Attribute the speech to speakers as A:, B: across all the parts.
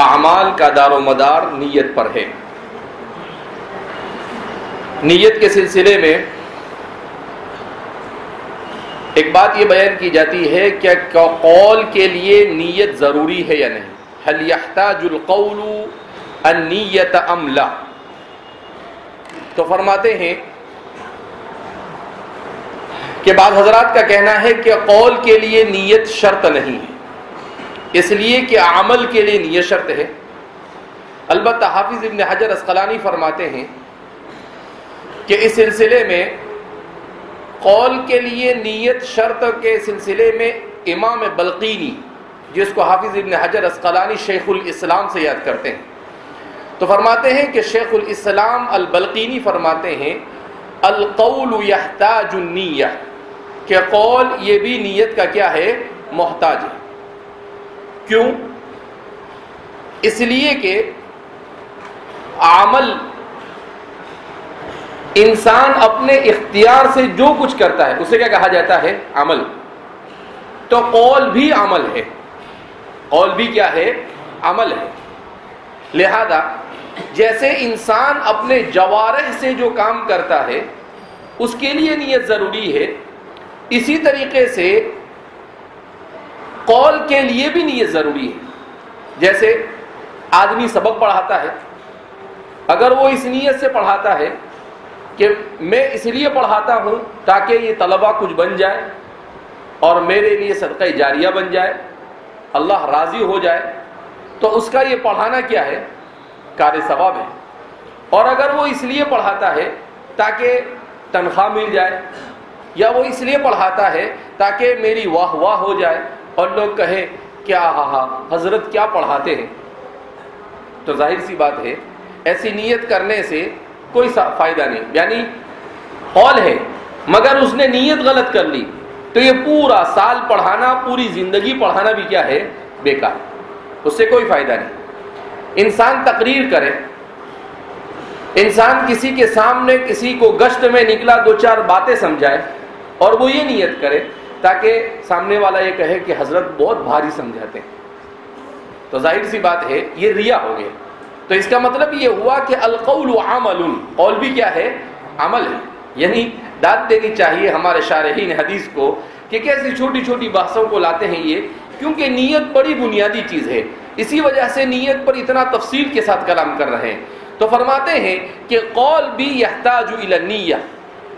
A: अमाल का दारो मदार नीयत पर है नीयत के सिलसिले में एक बात यह बयान की जाती है क्या कौल के लिए नीयत ज़रूरी है या नहीं? हल यहताजुलकौलू अनीयत अमला तो फरमाते हैं कि बाद हजरात का कहना है कि कौल के लिए नीयत शर्त नहीं है। इसलिए कि अमल के लिए नीयत शर्त है। अलबत् हाफिज इबन हजर असकलानी फरमाते हैं कि इस सिलसिले में कौल के लिए नीयत शर्त के सिलसिले में इमाम बल्कीनी, जिसको हाफिज इबन हजर असकलानी शेखुल इस्लाम से याद करते हैं तो फरमाते हैं कि शेखुल इस्लाम अल बल्कीनी फरमाते हैं, अलकौल यहताजुन्निया कि कौल ये भी नीयत का क्या है? मोहताज है। क्यों? इसलिए कि आमल इंसान अपने इख्तियार से जो कुछ करता है, उसे क्या कहा जाता है? अमल। तो कौल भी अमल है। कौल भी क्या है? अमल है। लिहाजा, जैसे इंसान अपने जवारह से जो काम करता है, उसके लिए नीयत ज़रूरी है। इसी तरीके से कौल के लिए भी नीयत ज़रूरी है। जैसे आदमी सबक पढ़ाता है। अगर वो इस नीयत से पढ़ाता है कि मैं इसलिए पढ़ाता हूँ ताकि ये तलबा कुछ बन जाए और मेरे लिए सदक़ जारिया बन जाए, अल्लाह राज़ी हो जाए। तो उसका ये पढ़ाना क्या है? कार सवाब है। और अगर वो इसलिए पढ़ाता है ताकि तनख्वाह मिल जाए, या वो इसलिए पढ़ाता है ताकि मेरी वाह वाह हो जाए और लोग कहें, क्या हा हा, हज़रत क्या पढ़ाते हैं? तो ज़ाहिर सी बात है, ऐसी नीयत करने से कोई फ़ायदा नहीं। यानी हॉल है, मगर उसने नीयत गलत कर ली। तो ये पूरा साल पढ़ाना, पूरी ज़िंदगी पढ़ाना भी क्या है? बेकार। उससे कोई फ़ायदा नहीं। इंसान तकरीर करे। इंसान किसी के सामने किसी को गश्त में निकला, दो चार बातें समझाए और वो ये नीयत करे, ताकि सामने वाला ये कहे कि हज़रत बहुत भारी समझाते हैं। तो ज़ाहिर सी बात है, ये रिया हो गया। तो इसका मतलब ये हुआ कि अलकौल अमल कौल भी क्या है? अमल है। यानी दाद देनी चाहिए हमारे शारहीन हदीस को कि कैसी छोटी छोटी बातों को लाते हैं ये, क्योंकि नीयत बड़ी बुनियादी चीज़ है। इसी वजह से नीयत पर इतना तफसील के साथ कलाम कर रहे हैं। तो फरमाते हैं कि कौल भी यहताजु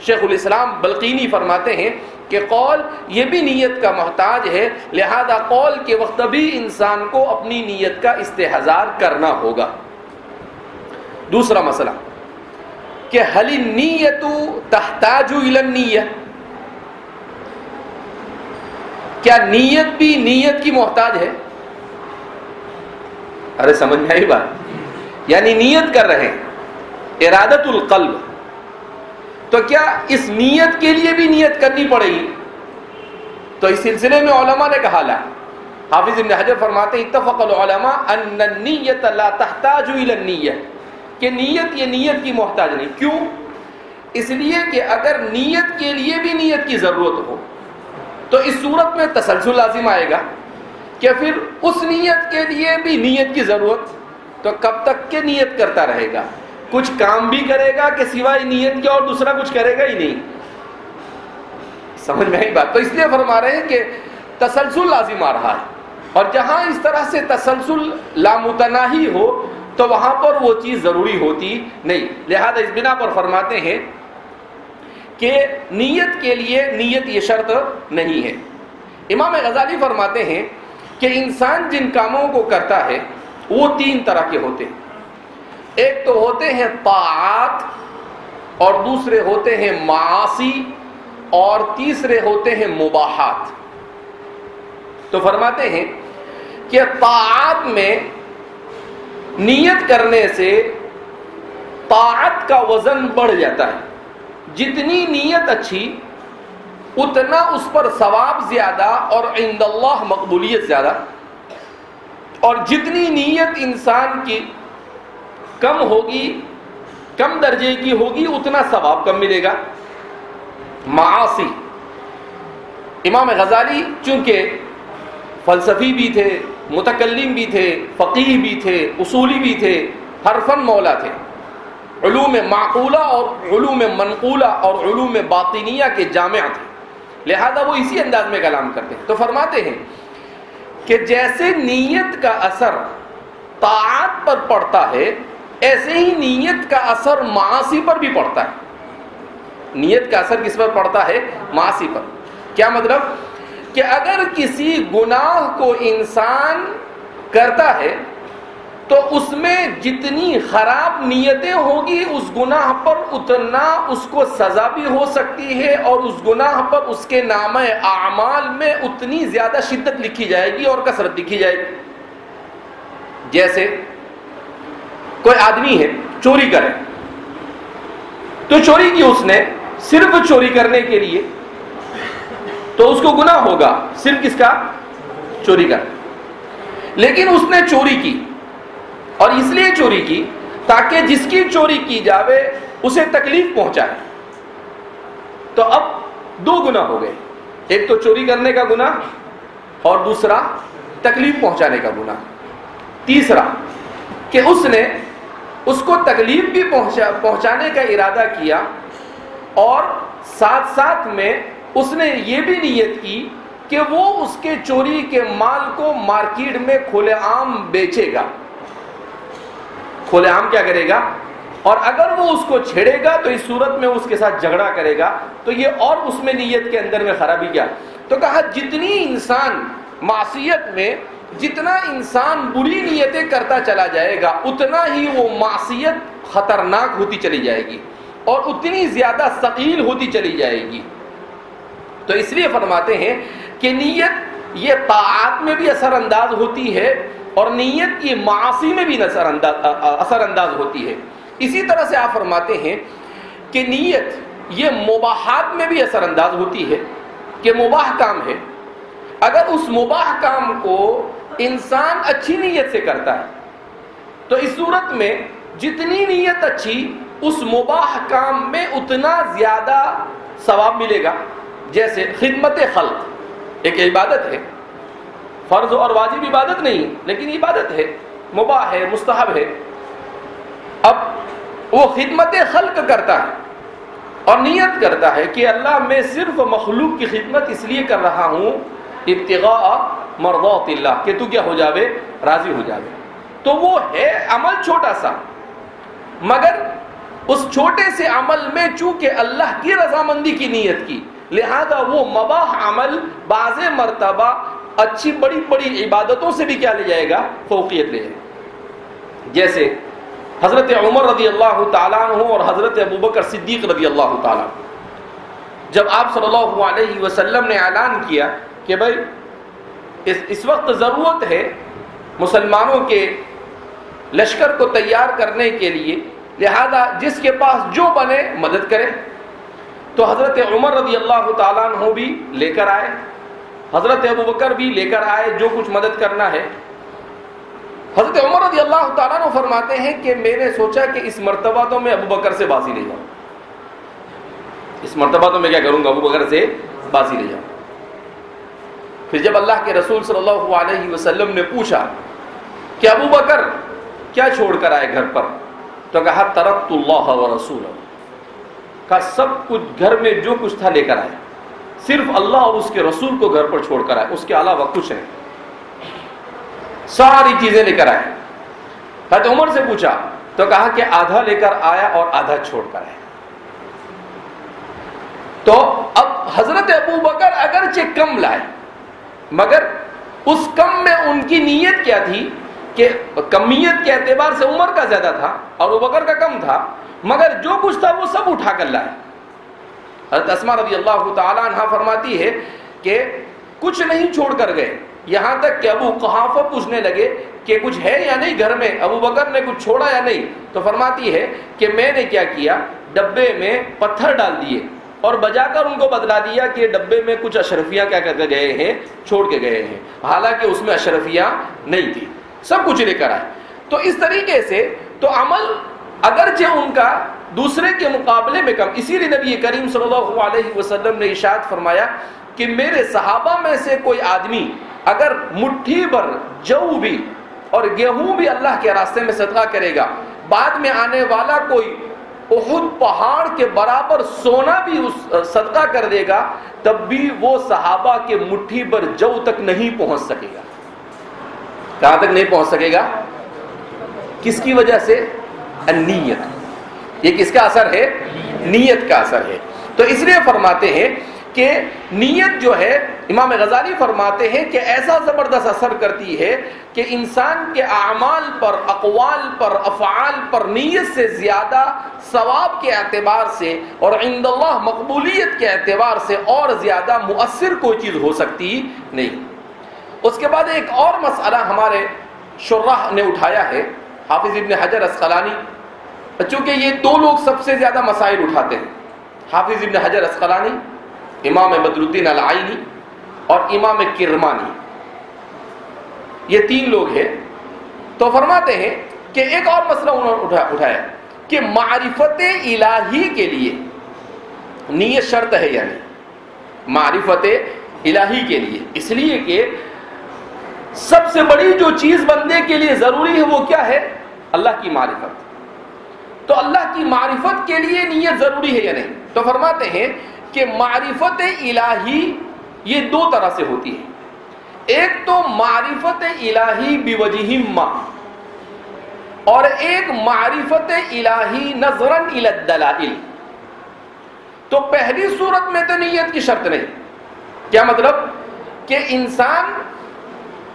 A: शेखुल इस्लाम बल्कीनी फरमाते हैं कि कौल, ये भी नीयत का मोहताज है, लिहाजा कौल के वक्त भी इंसान को अपनी नीयत का इस्तेहजार करना होगा। दूसरा मसला कि हली नीयतु तहताजु इलनिया क्या नीयत भी नीयत की मोहताज है? अरे समझ में आई बात। यानी नीयत कर रहे हैं, इरादतुल कल्ब। तो क्या इस नीयत के लिए भी नीयत करनी पड़ेगी? तो इस सिलसिले में ओलमा ने कहा, ला। हाफिज इब्न हजर फरमाते इत्तफक़ुलमा अन्न नीयत ला तहताजु इलनियत कि नीयत ये नीयत की मोहताज नहीं। क्यों? इसलिए कि अगर नीयत के लिए भी नीयत की ज़रूरत हो तो इस सूरत में तसलसल लाजिम आएगा कि फिर उस नीयत के लिए भी नीयत की ज़रूरत तो कब तक के नीयत करता रहेगा? कुछ काम भी करेगा कि सिवाय नीयत के और दूसरा कुछ करेगा ही नहीं। समझ में आई बात? तो इसलिए फरमा रहे हैं कि तसलसल लाजिम आ रहा है। और जहाँ इस तरह से तसलसल लामुतनाही हो तो वहाँ पर वो चीज़ ज़रूरी होती नहीं। लिहाजा इस बिना पर फरमाते हैं कि नीयत के लिए नीयत ये शर्त नहीं है। इमाम गजाली फरमाते हैं कि इंसान जिन कामों को करता है, वो तीन तरह के होते हैं। एक तो होते हैं ताआत, और दूसरे होते हैं मासी, और तीसरे होते हैं मुबाहात। तो फरमाते हैं कि ताआत में नियत करने से ताआत का वज़न बढ़ जाता है। जितनी नीयत अच्छी, उतना उस पर सवाब ज़्यादा और इंदल्लाह मकबूलियत ज़्यादा। और जितनी नीयत इंसान की कम होगी, कम दर्जे की होगी, उतना सवाब कम मिलेगा। मासी। इमाम गजाली चूँकि फलसफी भी थे मुतकलम भी थे, फ़कीह भी थे, उसूली भी थे हरफन मौला थे। ूम माकूला और ूम मनकूला और ूम बातिनिया के जामिया थे। लिहाजा वो इसी अंदाज में कलाम करते हैं। तो फरमाते हैं कि जैसे नीयत का असर ताआत पर पड़ता है, ऐसे ही नीयत का असर मासी पर भी पड़ता है। नीयत का असर किस पर पड़ता है? मासी पर। क्या मतलब? कि अगर किसी गुनाह को इंसान करता है तो उसमें जितनी खराब नीयतें होगी, उस गुनाह पर उतना उसको सजा भी हो सकती है और उस गुनाह पर उसके नाम आमाल में उतनी ज़्यादा शिद्दत लिखी जाएगी और कसरत लिखी जाएगी। जैसे कोई आदमी है, चोरी करे तो चोरी की उसने सिर्फ़ चोरी करने के लिए तो उसको गुना होगा, सिर्फ़ किसका? चोरी का। लेकिन उसने चोरी की, और इसलिए चोरी की ताकि जिसकी चोरी की जावे, उसे तकलीफ़ पहुँचाए। तो अब दो गुना हो गए। एक तो चोरी करने का गुना और दूसरा तकलीफ़ पहुँचाने का गुना तीसरा, कि उसने उसको तकलीफ़ भी पहुँचा, पहुँचाने का इरादा किया, और साथ साथ में उसने ये भी नीयत की कि वो उसके चोरी के माल को मार्केट में खुलेआम बेचेगा। खुलेआम क्या करेगा? और अगर वो उसको छेड़ेगा तो इस सूरत में उसके साथ झगड़ा करेगा। तो ये और उसमें नीयत के अंदर में खराबी क्या? तो कहा, जितनी इंसान मासीयत में जितना इंसान बुरी नीयतें करता चला जाएगा, उतना ही वो मासीयत खतरनाक होती चली जाएगी और उतनी ज़्यादा सकील होती चली जाएगी। तो इसलिए फरमाते हैं कि नीयत, ये ताआत में भी असरअंदाज होती है और नीयत, ये मासी में भी असरअंदाज होती है। इसी तरह से आप फरमाते हैं कि नीयत, ये मुबाहत में भी असरअंदाज होती है कि मुबाह काम है। अगर उस मुबाह काम को इंसान अच्छी नीयत से करता है तो इस सूरत में जितनी नीयत अच्छी, उस मुबाह काम में उतना ज़्यादा सवाब मिलेगा। जैसे खिदमत खल्क, एक इबादत है। फ़र्ज़ और वाजिब इबादत नहीं, लेकिन इबादत है। मुबाह है, मुस्तहब है। अब वो खिदमत खल्क करता है और नियत करता है कि अल्लाह मैं सिर्फ़ मखलूक की खिदमत इसलिए कर रहा हूँ, इब्तगा मरदौतिल्ला कि तू क्या हो जावे? राज़ी हो जावे। तो वो है अमल छोटा सा, मगर उस छोटे से अमल में चूँकि अल्लाह की रजामंदी की नीयत की लिहाजा वो मबाह अमल, बाज मरतबा, अच्छी बड़ी बड़ी इबादतों से भी क्या ले जाएगा? फोकियत ले जाएगा। जैसे हज़रत उमर रदी अल्लाह तु और हज़रत अबू बकर सिद्दीक रदी अल्लाह ताला जब आप सल्लल्लाहु अलैहि वसल्लम ने ऐलान किया कि भाई, इस इस वक्त ज़रूरत है मुसलमानों के लश्कर को तैयार करने के लिए, लिहाजा जिसके पास जो बने मदद करे। तो हज़रत उमर रदी अल्लाह तु भी लेकर आए, हज़रत अबू बकर भी लेकर आए, जो कुछ मदद करना है। हज़रत उमर रदी अल्लाह तु फरमाते हैं कि मैंने सोचा कि इस मरतबा तो मैं अबू बकर से बासी ले जाऊँ। इस मरतबा तो मैं क्या करूँगा? अबू बकर से बासी ले जाऊँ। फिर जब अल्लाह के रसूल सल्लल्लाहु अलैहि वसल्लम ने पूछा कि अबू बकर, क्या छोड़कर आए घर पर? तो कहा, तरक्तुल्लाह व रसूल का सब कुछ घर में जो कुछ था लेकर आए सिर्फ़ अल्लाह और उसके रसूल को घर पर छोड़कर आए उसके अलावा कुछ है सारी चीज़ें लेकर आए हज़रत उमर से पूछा तो कहा कि आधा लेकर आया और आधा छोड़कर आया। तो अब हज़रत अबू बकर अगरचे कम लाए, मगर उस कम में उनकी नीयत क्या थी? कि कमियत के एतबार से उमर का ज़्यादा था और बकर का कम था, मगर जो कुछ था वो सब उठा कर लाए। हज़रत असमा रज़ी अल्लाह तहा फरमाती है कि कुछ नहीं छोड़ कर गए। यहाँ तक कि अबू कहाफा पूछने लगे कि कुछ है या नहीं घर में? अबू बकर ने कुछ छोड़ा या नहीं? तो फरमाती है कि मैंने क्या किया? डब्बे में पत्थर डाल दिए और बजाकर उनको बदला दिया कि डब्बे में कुछ अशरफियाँ क्या करके गए हैं? छोड़ के गए हैं। हालाँकि उसमें अशरफियाँ नहीं थी। सब कुछ लेकर आए। तो इस तरीके से तो अमल अगरचे उनका दूसरे के मुकाबले में कम। इसीलिए नबी करीम सल्लल्लाहु अलैहि वसल्लम ने इशाद फरमाया कि मेरे सहाबा में से कोई आदमी अगर मुट्ठी भर जऊ भी और गेहूँ भी अल्लाह के रास्ते में सदका करेगा, बाद में आने वाला कोई उहुद पहाड़ के बराबर सोना भी उस सदका कर देगा, तब भी वो सहाबा के मुट्ठी भर जऊ तक नहीं पहुँच सकेगा। कहाँ तक नहीं पहुँच सकेगा? किसकी वजह से? नीयत ये किसका असर है? नीयत का असर है। तो इसलिए फरमाते हैं कि नीयत जो है, इमाम गजाली फरमाते हैं कि ऐसा ज़बरदस्त असर करती है कि इंसान के अमाल पर, अकवाल पर अफ़ाल पर नीयत से ज़्यादा सवाब के अतबार से और इंदल्ला मकबूलियत के अतबार से और ज़्यादा मुअसर कोई चीज़ हो सकती नहीं। उसके बाद एक और मसला हमारे शुर्राह ने उठाया है हाफिज इबन हजर असकलानी। चूँकि ये दो लोग सबसे ज़्यादा मसाइल उठाते हैं हाफिज इबन हजर असकलानी इमाम बदरुद्दीन आइनी और इमाम किरमानी। ये तीन लोग हैं। तो फरमाते हैं कि एक और मसला उन्होंने उठा, उठाया कि मारिफत इलाही के लिए नीयत शर्त है यानी मारिफत इलाही के लिए। इसलिए कि सबसे बड़ी जो चीज़ बंदे के लिए ज़रूरी है वो क्या है? अल्लाह की मारिफत। तो अल्लाह की मारिफत के लिए नीयत ज़रूरी है या नहीं? तो फरमाते हैं कि मारिफत इलाही ये दो तरह से होती है। एक तो मारिफत इलाही बिवजहिम्मा और एक मारिफत इलाही नजरन इलदलाइल तो पहली सूरत में तो नीयत की शर्त नहीं। क्या मतलब? कि इंसान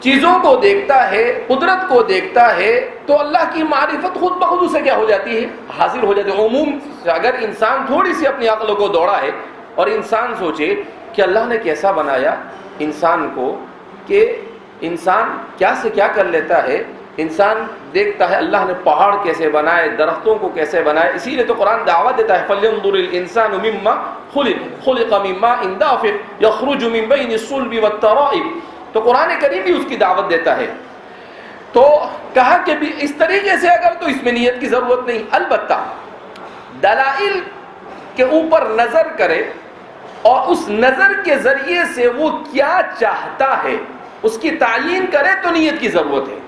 A: चीज़ों को देखता है, कुदरत को देखता है तो अल्लाह की मारिफत खुद ब खुद उसे क्या हो जाती है? हासिल हो जाती है। उमूम अगर इंसान थोड़ी सी अपनी अकल को दौड़ा है और इंसान सोचे कि अल्लाह ने कैसा बनाया, इंसान को कि इंसान क्या से क्या कर लेता है, इंसान देखता है अल्लाह ने पहाड़ कैसे बनाए, दरख्तों को कैसे बनाए, इसीलिए तो कुरान दावा देता है फल्युंदुर इंसान मिम्मा खुलिक खुलिक मिम्मा इंदाफिक, यखरुज मिन बैन सुल्बी वत्तराइब तो कुरान करीम भी उसकी दावत देता है। तो कहा कि भी इस तरीके से अगर तो इसमें नियत की ज़रूरत नहीं अलबत् दलाइल के ऊपर नज़र करे और उस नज़र के ज़रिए से वो क्या चाहता है, उसकी तायीन करे तो नीयत की ज़रूरत है।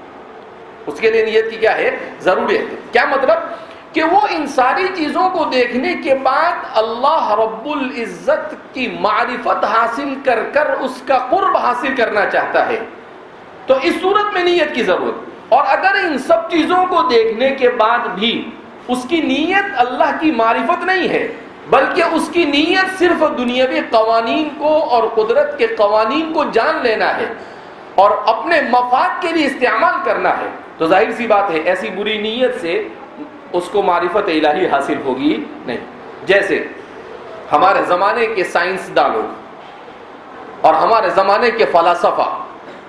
A: उसके लिए नीयत की क्या है? ज़रूरत है। क्या मतलब? कि वो इन सारी चीज़ों को देखने के बाद अल्लाह रब्बुल इज़्ज़त की मारिफत हासिल कर कर उसका कुर्ब हासिल करना चाहता है। तो इस सूरत में नीयत की ज़रूरत। और अगर इन सब चीज़ों को देखने के बाद भी उसकी नीयत अल्लाह की मारिफत नहीं है, बल्कि उसकी नीयत सिर्फ़ दुनियावी कवानीन को और कुदरत के कवानीन को जान लेना है और अपने मफाद के लिए इस्तेमाल करना है तो ज़ाहिर सी बात है, ऐसी बुरी नीयत से उसको मारिफत इलाही हासिल होगी नहीं। जैसे, हमारे ज़माने के साइंसदान लोग और हमारे ज़माने के फ़लासफ़ा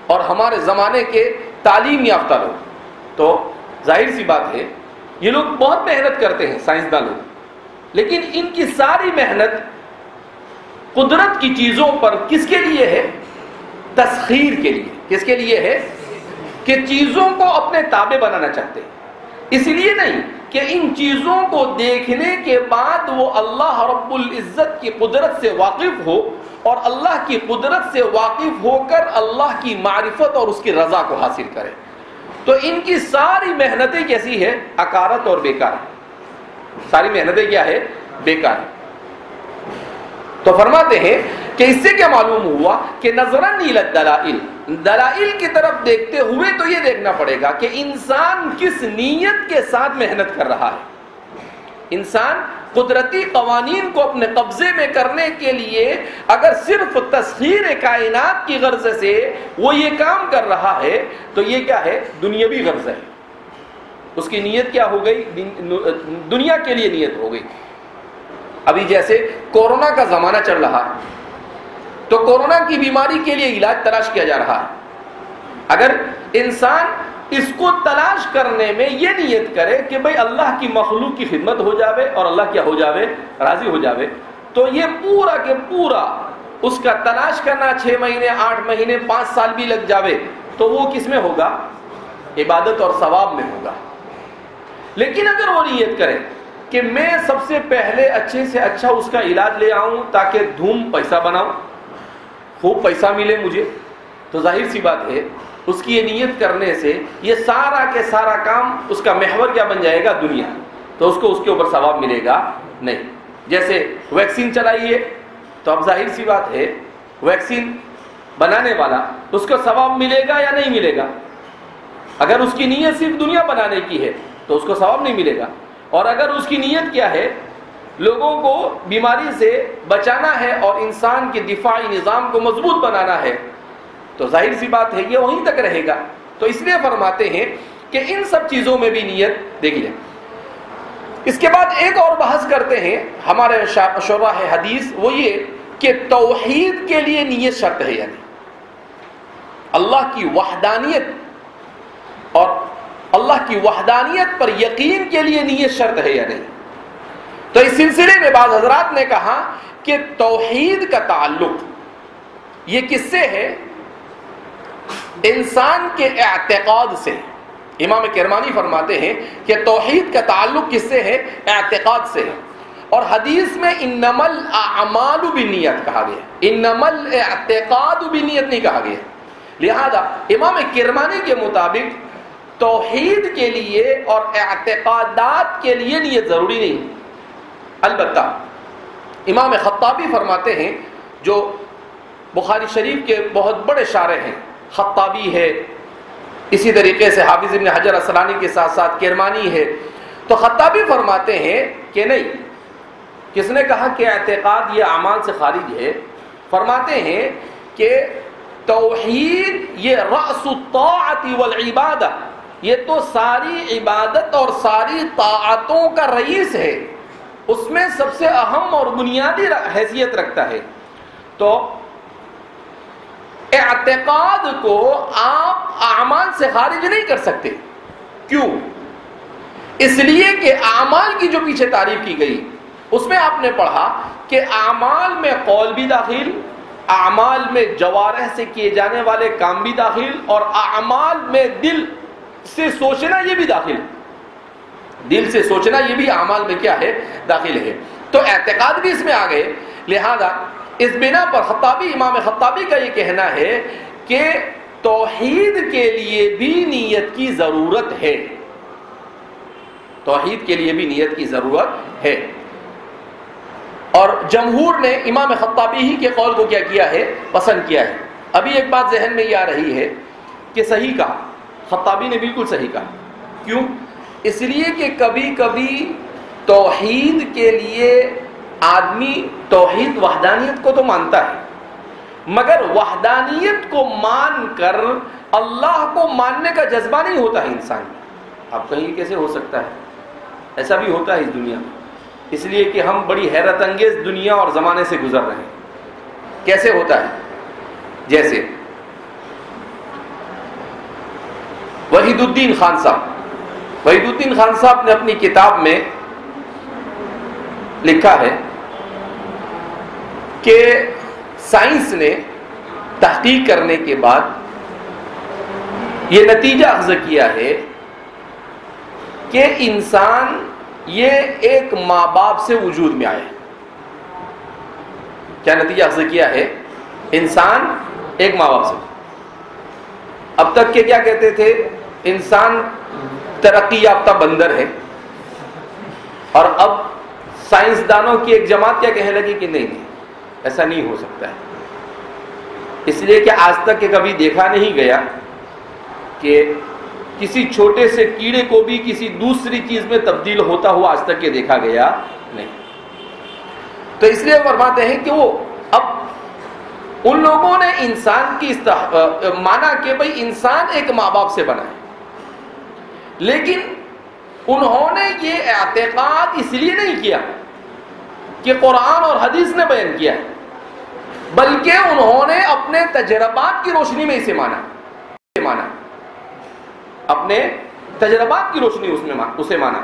A: और हमारे ज़माने के तालीम याफ्ता लोग। तो ज़ाहिर सी बात है, ये लोग बहुत मेहनत करते हैं साइंसदान लोग लेकिन इनकी सारी मेहनत कुदरत की चीज़ों पर किसके लिए है? तस्खीर के लिए। किसके लिए है? कि चीज़ों को अपने ताबे बनाना चाहते हैं। इसलिए नहीं कि इन चीज़ों को देखने के बाद वो अल्लाह रब्बुल इज़्ज़त की कुदरत से वाकिफ हो और अल्लाह की कुदरत से वाकिफ होकर अल्लाह की मारिफत और उसकी रजा को हासिल करे। तो इनकी सारी मेहनतें कैसी है? अकारत और बेकार। सारी मेहनतें क्या है? बेकार तो फरमाते हैं कि इससे क्या मालूम हुआ कि नजरन दलाइल दलाइल की तरफ़ देखते हुए तो ये देखना पड़ेगा कि इंसान किस नीयत के साथ मेहनत कर रहा है। इंसान कुदरती कवानीन को अपने कब्जे में करने के लिए अगर सिर्फ़ तस्हीर कायनात की गर्ज से वो ये काम कर रहा है तो ये क्या है? दुनियावी गर्ज है। उसकी नीयत क्या हो गई? दुनिया के लिए नीयत हो गई। अभी जैसे कोरोना का जमाना चल रहा है तो कोरोना की बीमारी के लिए इलाज तलाश किया जा रहा है। अगर इंसान इसको तलाश करने में यह नियत करे कि भाई अल्लाह की मखलूक की खिदमत हो जावे और अल्लाह क्या हो जावे, राज़ी हो जावे तो ये पूरा के पूरा उसका तलाश करना छह महीने, आठ महीने, पाँच साल भी लग जावे तो वो किसमें होगा? इबादत और सवाब में होगा। लेकिन अगर वो नियत करे कि मैं सबसे पहले अच्छे से अच्छा उसका इलाज ले आऊँ ताकि धूम पैसा बनाऊँ। खूब पैसा मिले मुझे तो ज़ाहिर सी बात है, उसकी ये नीयत करने से ये सारा के सारा काम उसका महवर क्या बन जाएगा दुनिया? तो उसको उसके ऊपर सवाब मिलेगा नहीं। जैसे वैक्सीन चलाइए तो अब ज़ाहिर सी बात है, वैक्सीन बनाने वाला उसको सवाब मिलेगा या नहीं मिलेगा? अगर उसकी नीयत सिर्फ़ दुनिया बनाने की है तो उसको सवाब नहीं मिलेगा। और अगर उसकी नीयत क्या है, लोगों को बीमारी से बचाना है और इंसान के दिफाई निज़ाम को मज़बूत बनाना है तो ज़ाहिर सी बात है, ये वहीं तक रहेगा। तो इसलिए फरमाते हैं कि इन सब चीज़ों में भी नीयत देखिए इसके बाद एक और बहस करते हैं, हमारे शोबा है हदीस, वो ये कि तोहीद के लिए नीयत शर्त है यानी। अल्लाह की वहदानियत और अल्लाह की वहदानियत पर यकीन के लिए नीयत शर्त है या नहीं? तो इस सिलसिले में बाद हजरात ने कहा कि तोहीद का ताल्लुक ये किससे है? इंसान के एतकाद से। इमाम किरमानी फरमाते हैं कि तोहीद का ताल्लुक किससे है? एतकाद से। है और हदीस में इन्नमल अमाल बिनियत कहा गया इन्नमल एतकाद बिनियत नहीं कहा गया लिहाजा इमाम किरमानी के मुताबिक तोहीद के लिए और एतकादात के लिए नीयत ज़रूरी नहीं अलबत् इमाम ख़त्ताबी फरमाते हैं, जो बुखारी शरीफ के बहुत बड़े शारे हैं, ख़त्ताबी है, इसी तरीके से हाफिज इबन हजर असलानी के साथ साथ किरमानी है। तो ख़त्ताबी फरमाते हैं कि नहीं, किसने कहा कि एतकाद ये अमाल से खारिज है? फरमाते हैं कि तोहीद ये रसुत्ती वलबादत ये तो सारी इबादत और सारी तातों का रईस है। उसमें सबसे अहम और बुनियादी हैसियत रखता है। तो एतकाद को आप आमाल से खारिज नहीं कर सकते। क्यों? इसलिए कि आमाल की जो पीछे तारीफ़ की गई, उसमें आपने पढ़ा कि आमाल में कौल भी दाखिल, आमाल में जवारह से किए जाने वाले काम भी दाखिल और आमाल में दिल से सोचना ये भी दाखिल। दिल से सोचना ये भी अमाल में क्या है? दाखिल है। तो एतकाद भी इसमें आ गए। लिहाजा, इस बिना पर खत्ताबी, इमाम खत्ताबी का ये कहना है कि तोहीद के लिए भी नीयत की ज़रूरत है। तोहीद के लिए भी नीयत की ज़रूरत है। और जमहूर ने इमाम खत्ताबी ही के कौल को क्या किया है? पसंद किया है। अभी एक बात जहन में ये आ रही है कि सही कहा। खत्ताबी ने बिल्कुल सही कहा। क्यों? इसलिए कि कभी कभी तोहीद के लिए आदमी तोहीद वहदानियत को तो मानता है, मगर वहदानियत को मानकर अल्लाह को मानने का जज्बा नहीं होता है इंसान में। आप कहीं कैसे हो सकता है? ऐसा भी होता है इस दुनिया में। इसलिए कि हम बड़ी हैरत अंगेज दुनिया और ज़माने से गुजर रहे हैं। कैसे होता है? जैसे वहीदुद्दीन खान साहब। वहीदुद्दीन खान साहब ने अपनी किताब में लिखा है कि साइंस ने तहकीक करने के बाद यह नतीजा अख्ज किया है कि इंसान ये एक माँ बाप से वजूद में आया क्या नतीजा अख्ज किया है? इंसान एक माँ बाप से। अब तक के क्या कहते थे? इंसान तरक्की याफ्ता बंदर है। और अब साइंसदानों की एक जमात क्या कहने लगी कि नहीं नहीं, ऐसा नहीं हो सकता है। इसलिए कि आज तक के कभी देखा नहीं गया कि किसी छोटे से कीड़े को भी किसी दूसरी चीज़ में तब्दील होता हुआ आज तक के देखा गया नहीं। तो इसलिए फरमाते हैं कि वो अब उन लोगों ने इंसान की माना कि भाई इंसान एक माँ बाप से बना है। लेकिन उन्होंने ये एतकाद इसलिए नहीं किया कि कुरान और हदीस ने बयान किया बल्कि उन्होंने अपने तजर्बात की रोशनी में इसे माना इसे माना। अपने तजर्बात की रोशनी उसमें मा, उसे माना।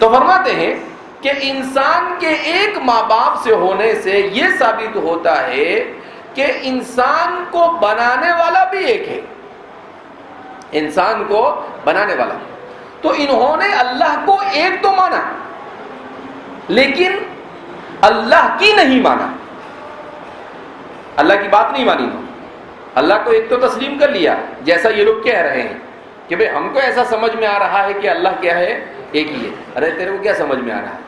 A: तो फरमाते हैं कि इंसान के एक माँ बाप से होने से यह साबित होता है कि इंसान को बनाने वाला भी एक है। इंसान को बनाने वाला। तो इन्होंने अल्लाह को एक तो माना, लेकिन अल्लाह की नहीं माना। अल्लाह की बात नहीं मानी अल्लाह को एक तो तस्लीम कर लिया, जैसा ये लोग कह रहे हैं कि भाई हमको ऐसा समझ में आ रहा है कि अल्लाह क्या है, एक ही है। अरे तेरे को क्या समझ में आ रहा है?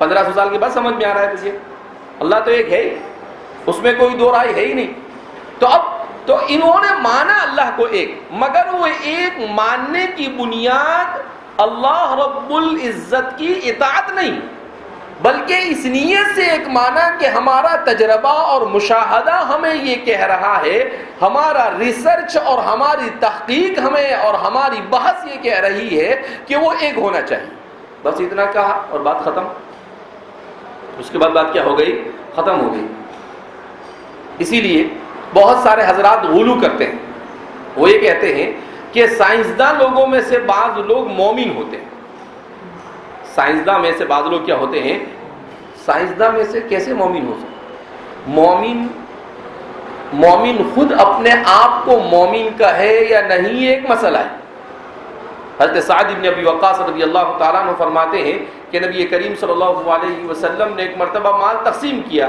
A: पंद्रह सौ साल के बाद समझ में आ रहा है तुझे। अल्लाह तो एक है ही, उसमें कोई दो राय है ही नहीं। तो अब तो इन्होंने माना अल्लाह को एक, मगर वो एक मानने की बुनियाद अल्लाह रब्बुल इज़्ज़त की इतात नहीं, बल्कि इस नीयत से एक माना कि हमारा तजर्बा और मुशाहदा हमें ये कह रहा है, हमारा रिसर्च और हमारी तहकीक हमें और हमारी बहस ये कह रही है कि वो एक होना चाहिए। बस इतना कहा और बात ख़त्म। उसके बाद बात क्या हो गई? ख़त्म हो गई। इसीलिए बहुत सारे हजरात गुलू करते हैं। वो ये कहते हैं कि साइंसदान लोगों में से बाज लोग मोमिन होते हैं। साइंसदा में से बाद लोग क्या होते हैं? साइंसदा में से कैसे मोमिन हो सकते मोमिन मोमिन खुद अपने आप को मोमिन का है या नहीं एक मसला है। हज़रत साद इब्न अबी वक्कास रज़ी अल्लाह तआला फरमाते हैं कि नबी करीम सल्लल्लाहु अलैहि वसल्लम ने एक मरतबा माल तकसीम किया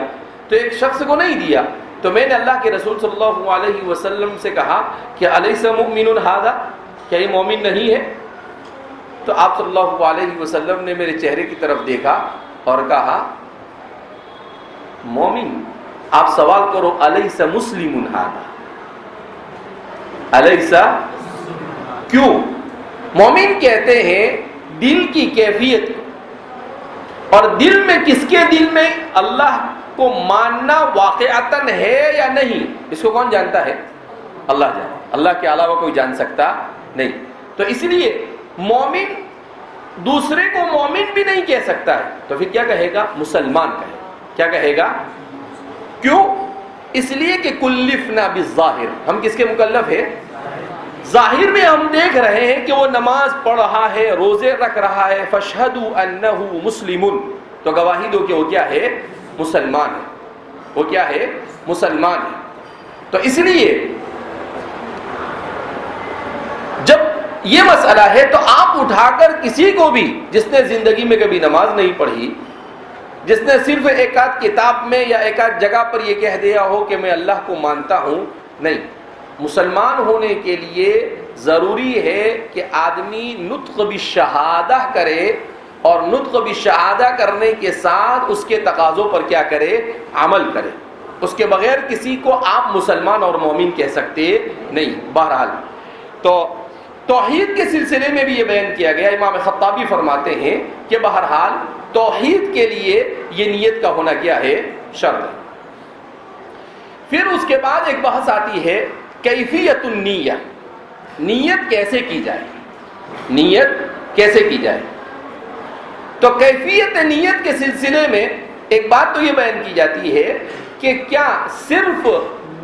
A: तो एक शख्स को नहीं दिया। तो मैंने अल्लाह के रसूल सल्लल्लाहु अलैहि वसल्लम से कहा कि अलैसा मुमिनुन हादा? क्या ये मोमिन नहीं है? तो आप सल्लल्लाहु अलैहि वसल्लम ने मेरे चेहरे की तरफ़ देखा और कहा, मोमिन, आप सवाल करो, अलैसा मुस्लिम हादा? अलैसा क्यों? मोमिन कहते हैं, दिल की कैफियत और दिल में किसके दिल में? अल्लाह को मानना वाकयातन है या नहीं, इसको कौन जानता है? अल्लाह जाने। अल्लाह के अलावा कोई जान सकता नहीं। तो इसलिए मोमिन दूसरे को मोमिन भी नहीं कह सकता है। तो फिर क्या कहेगा? मुसलमान कहे। क्या कहेगा? क्यों? इसलिए कि कुल्लिफ ना ज़ाहिर। हम किसके मुकल्लफ है? ज़ाहिर में हम देख रहे हैं कि वो नमाज़ पढ़ रहा है, रोज़े रख रहा है। फशहदू अन्नहु मुस्लिमुन। तो गवाही दो कि वो क्या है? मुसलमान है। वो क्या है? मुसलमान है। तो इसलिए जब ये मसला है तो आप उठाकर किसी को भी, जिसने ज़िंदगी में कभी नमाज़ नहीं पढ़ी, जिसने सिर्फ़ एक आध किताब में या एक आध जगह पर यह कह दिया हो कि मैं अल्लाह को मानता हूँ, नहीं। मुसलमान होने के लिए ज़रूरी है कि आदमी नुत्क भी शहादा करे और नुत्क भी शहादा करने के साथ उसके तकाज़ों पर क्या करे? अमल करे। उसके बगैर किसी को आप मुसलमान और मोमिन कह सकते नहीं, बहरहाल। तो तोहहीद के सिलसिले में भी ये बयान किया गया। इमाम खत्ताबी फरमाते हैं कि बहरहाल तोहहीद के लिए ये नीयत का होना क्या है? शर्त फिर उसके बाद एक बहस आती है कैफियत नीयत कैसे की जाए? नीयत कैसे की जाए? तो कैफियत नीयत के सिलसिले में एक बात तो ये बयान की जाती है कि क्या सिर्फ़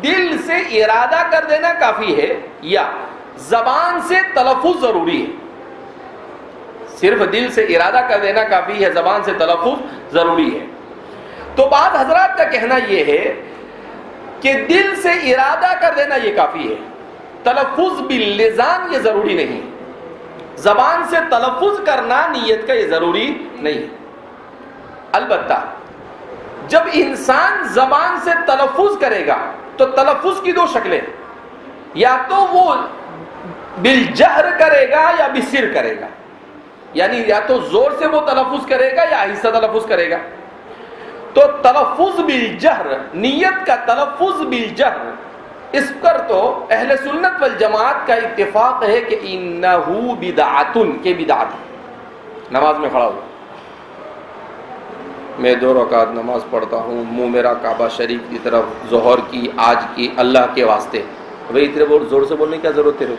A: दिल से इरादा कर देना काफ़ी है या जबान से तलफुज ज़रूरी है? सिर्फ़ दिल से इरादा कर देना काफ़ी है, जबान से तलफुज ज़रूरी है। तो बात हजरात का कहना यह है कि दिल से इरादा कर देना यह काफ़ी है। तलफुज बिल्लिजान ये ज़रूरी नहीं जबान से तलफुज करना नीयत का ये ज़रूरी नहीं है। अलबत्ता, जब इंसान जबान से तलफुज करेगा तो तलफुज की दो शक्लें, या तो वो बिलजहर करेगा या बिसिर करेगा। यानी या तो ज़ोर से वो तलफुज करेगा या हिस्सा तलफुज करेगा। तो तलफुज बिल जहर, नीयत का तलफुज बिल जहर इस पर तो अहले सुन्नत वल जमात का इत्तेफाक है कि इन्नहू बिदातुन, के बिदात नमाज़ में खड़ा हुआ। मैं दो रकात नमाज़ पढ़ता हूँ, मुँह मेरा काबा शरीफ की तरफ़, जहर की, आज की, अल्लाह के वास्ते। भाई, इतने बहुत ज़ोर से बोलने की क्या ज़रूरत तेरे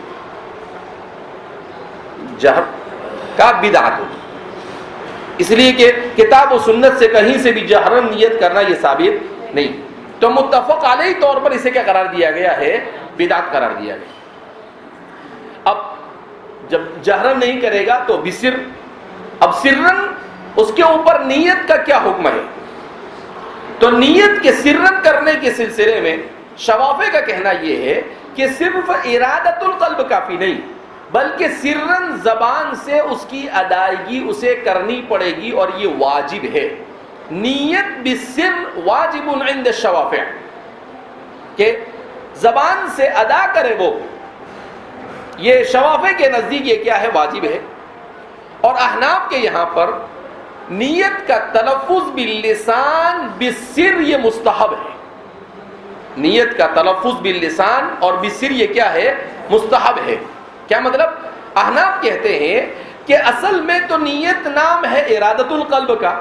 A: जहर का बिदात इसलिए कि किताब और सुन्नत से कहीं से भी जहरन नियत करना यह साबित नहीं। तो मुतफक आलही तौर पर इसे क्या करार दिया गया है? बिदात करार दिया गया। अब जब जहरन नहीं करेगा तो बिसिर अब सिरन उसके ऊपर नीयत का क्या हुक्म है? तो नीयत के सिरन करने के सिलसिले में शवाफे का कहना यह है कि सिर्फ़ इरादतुल कल्ब काफ़ी नहीं, बल्कि सिरन जबान से उसकी अदायगी उसे करनी पड़ेगी और ये वाजिब है। नीयत बिसिर वाजिब शवाफे के जबान से अदा करे वो। ये शवाफे के नज़दीक ये क्या है? वाजिब है। और अहनाब के यहाँ पर नीयत का तलफुज बिल्लिसान बिसिर ये मुस्तहब है। नीयत का तलफुज बिल्लिसान और बिसिर ये क्या है? मुस्तहब है। क्या मतलब? अहनाफ कहते हैं कि असल में तो नीयत नाम है इरादतुल कल्ब का।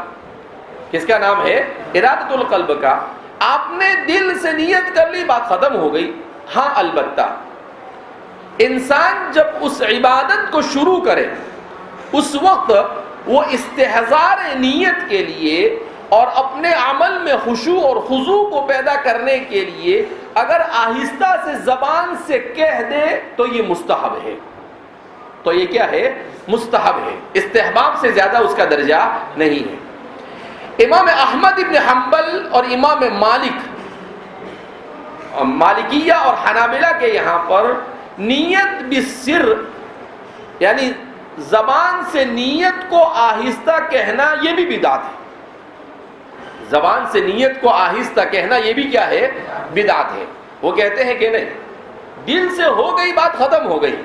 A: किसका नाम है? इरादतुल कल्ब का। आपने दिल से नीयत कर ली, बात खत्म हो गई। हाँ अलबत्ता। इंसान जब उस इबादत को शुरू करे, उस वक्त वो इस्तेजार नीयत के लिए और अपने अमल में खुशू और खुजू को पैदा करने के लिए अगर आहिस्ता से जबान से कह दे तो ये मुस्तहब है। तो ये क्या है? मुस्तहब है। इस्तेहबाब से ज़्यादा उसका दर्जा नहीं है। इमाम अहमद इब्न हम्बल और इमाम मालिक, मालिकिया और हनाबिला के यहाँ पर नीयत बिसिर यानी जबान से नीयत को आहिस्ता कहना यह भी बिदात है। जबान से नीयत को आहिस्ता कहना यह भी क्या है? बिदात है। वो कहते हैं कि नहीं, दिल से हो गई बात खत्म हो गई।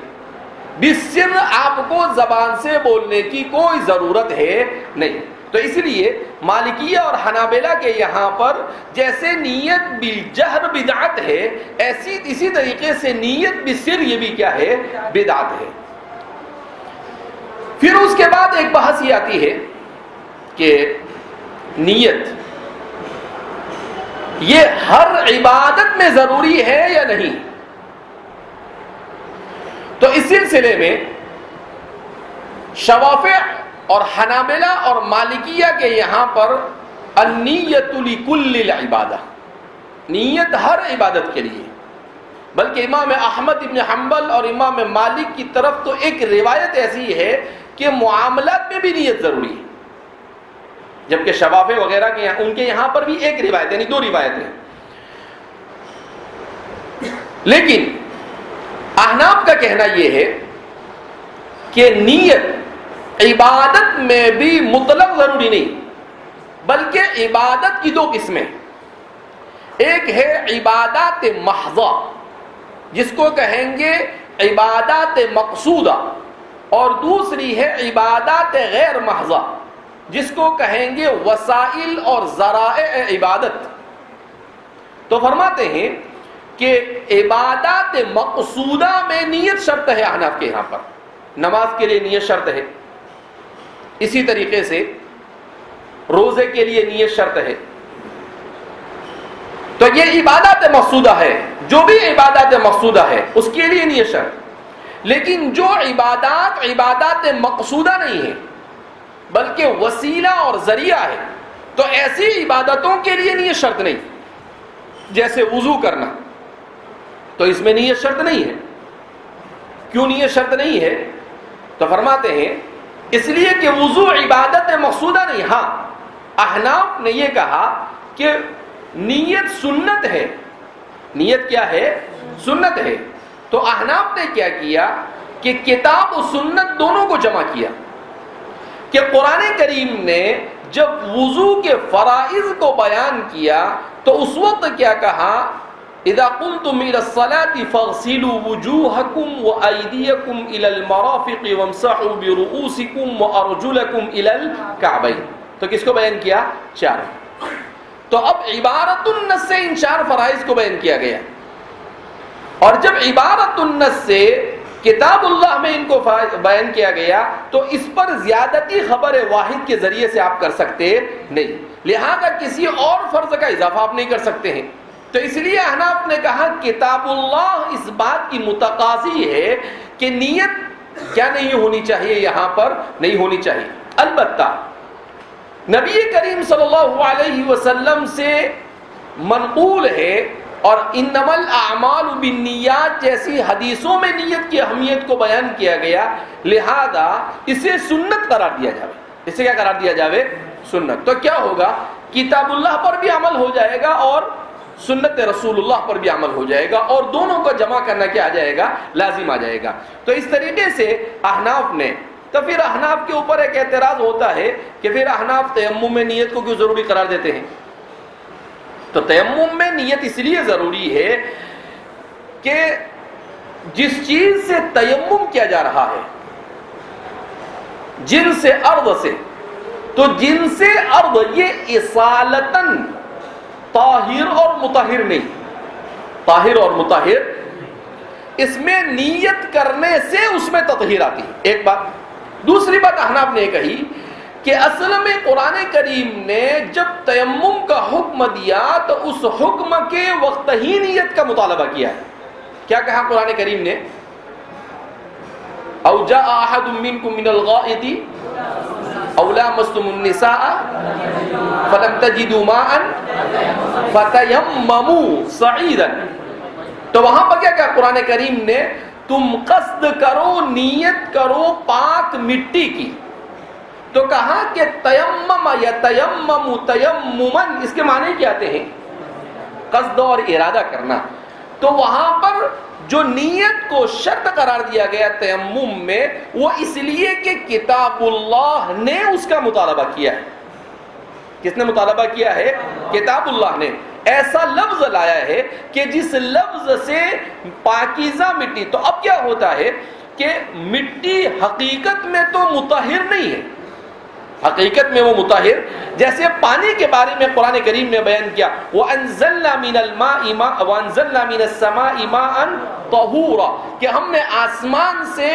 A: बिसिर आपको जबान से बोलने की कोई ज़रूरत है नहीं। तो इसलिए मालिकिया और हनाबेला के यहाँ पर जैसे नीयत बिलजहर बिदात है, ऐसी, इसी तरीके से नीयत बिसिर ये भी क्या है? बिदात है। फिर उसके बाद एक बहस ये आती है कि नीयत, ये हर इबादत में ज़रूरी है या नहीं? तो इस सिलसिले में शवाफे और हनाबिला और मालिकिया के यहाँ पर अनीयतुलिकुल्ल इबादा नीयत हर इबादत के लिए। बल्कि इमाम अहमद इब्न हम्बल और इमाम मालिक की तरफ़ तो एक रिवायत ऐसी है कि मामलात में भी नीयत ज़रूरी है। जबकि शवाफे वगैरह के यहाँ, उनके यहाँ पर भी एक रिवायत, यानी दो रिवायतें लेकिन अहनाब का कहना यह है कि नीयत इबादत में भी मुतलब ज़रूरी नहीं, बल्कि इबादत की दो किस्में। एक है इबादत महजा, जिसको कहेंगे इबादत मकसूदा, और दूसरी है इबादत गैर महजा, जिसको कहेंगे वसाइल और जरा इबादत। तो फरमाते हैं कि इबादत मकसूदा में नीयत शर्त है, अहनाफ के यहाँ पर। नमाज़ के लिए नीयत शर्त है। इसी तरीके से रोज़े के लिए नीयत शर्त है। तो ये इबादत मकसूदा है। जो भी इबादत मकसूदा है, उसके लिए नीयत शर्त। लेकिन जो इबादत इबादत मकसूदा नहीं है, बल्कि वसीला और ज़रिया है तो ऐसी इबादतों के लिए नीयत शर्त नहीं। जैसे वज़ू करना तो इसमें नीयत शर्त नहीं है। क्यों नीयत शर्त नहीं है? तो फरमाते हैं इसलिए कि वज़ू इबादत मकसूदा नहीं। हाँ अहनाफ ने यह कहा कि नीयत सुन्नत है। नीयत क्या है? सुन्नत है। तो अहनाफ ने क्या किया कि किताब और सुन्नत दोनों को जमा किया कि कुरान करीम ने जब वज़ू के फराइज को बयान किया तो उस वक्त क्या कहा इदा कुम तुम सलाती फ़सिलु वजूहकुम व अयदियकुम इलल मराफिक वमसहु बिरुऊसिकुम व अर्जुलकुम इलल किसको बयान किया? चार। तो अब इबारतुन्नस से इन चार फराइज को बयान किया गया। और जब इबारतुन्नस से किताबुल्लाह में इनको बयान किया गया तो इस पर ज्यादती खबर वाहिद के ज़रिए से आप कर सकते नहीं। लिहाजा किसी और फ़र्ज़ का इजाफा आप नहीं कर सकते हैं। तो इसलिए अहनाफ ने कहा, किताबुल्लाह इस बात की मुतकाजी है कि नीयत क्या नहीं होनी चाहिए, यहाँ पर नहीं होनी चाहिए। अलबत्ता, नबी करीम सल्लल्लाहु अलैहि वसल्लम से मनकूल है और इनमल आमाल बिनियात जैसी हदीसों में नीयत की अहमियत को बयान किया गया, लिहाजा इसे सुन्नत करार दिया जाए इसे क्या करार दिया जावे? सुन्नत। तो क्या होगा? किताबुल्लाह पर भी अमल हो जाएगा और सुन्नत रसूलुल्लाह पर भी अमल हो जाएगा और दोनों को जमा करना क्या आ जाएगा? लाजिम आ जाएगा। तो इस तरीके से अहनाफ ने तो फिर अहनाफ के ऊपर एक एतराज़ होता है कि फिर अहनाफ तयम में नीयत को क्यों ज़रूरी करार देते हैं? तो तयम में नीयत इसलिए ज़रूरी है कि जिस चीज़ से तयम किया जा रहा है जिन से अर्द से तो जिनसे अर्द ये इसालतन ताहिर और मुताहिर नहीं। ताहिर और मुताहिर, इसमें नीयत करने से उसमें ततहीर आती है। एक बात, दूसरी बात अहनाब ने कही कि असल में कुरान करीम ने जब तयम का हुक्म दिया तो उस हुक्म के वक्त ही नीयत का मुतालबा किया है। क्या कहा कुरान करीम ने? औजा आहद मिनकुम मिनल गाइति औला मस्तुमुन्निसा फलम तजिदु माअन फतयम्ममू सईदन तो वहाँ पर क्या कहा कुरान करीम ने तुम कस्द करो नियत करो पाक मिट्टी की तो कहा कि तयम्मम या तयम्मम तयम्मुमन इसके माने क्या आते हैं कस्द और इरादा करना तो वहाँ पर जो नीयत को शर्त करार दिया गया तयम्मुम में, वो इसलिए कि किताबुल्लाह ने उसका मुतालबा किया है। किसने मुतालबा किया है? किताबुल्लाह ने। ऐसा लफ्ज लाया है कि जिस लफ्ज से पाकिजा मिट्टी तो अब क्या होता है कि मिट्टी हकीकत में तो मुताहिर नहीं है। हकीकत में वो मुताहिर, जैसे पानी के बारे में कुरान करीम ने बयान किया, वो अनजल्ला मिनल मा वनजल्ला मिन समा इमा अन तहूरा, कि हमने आसमान से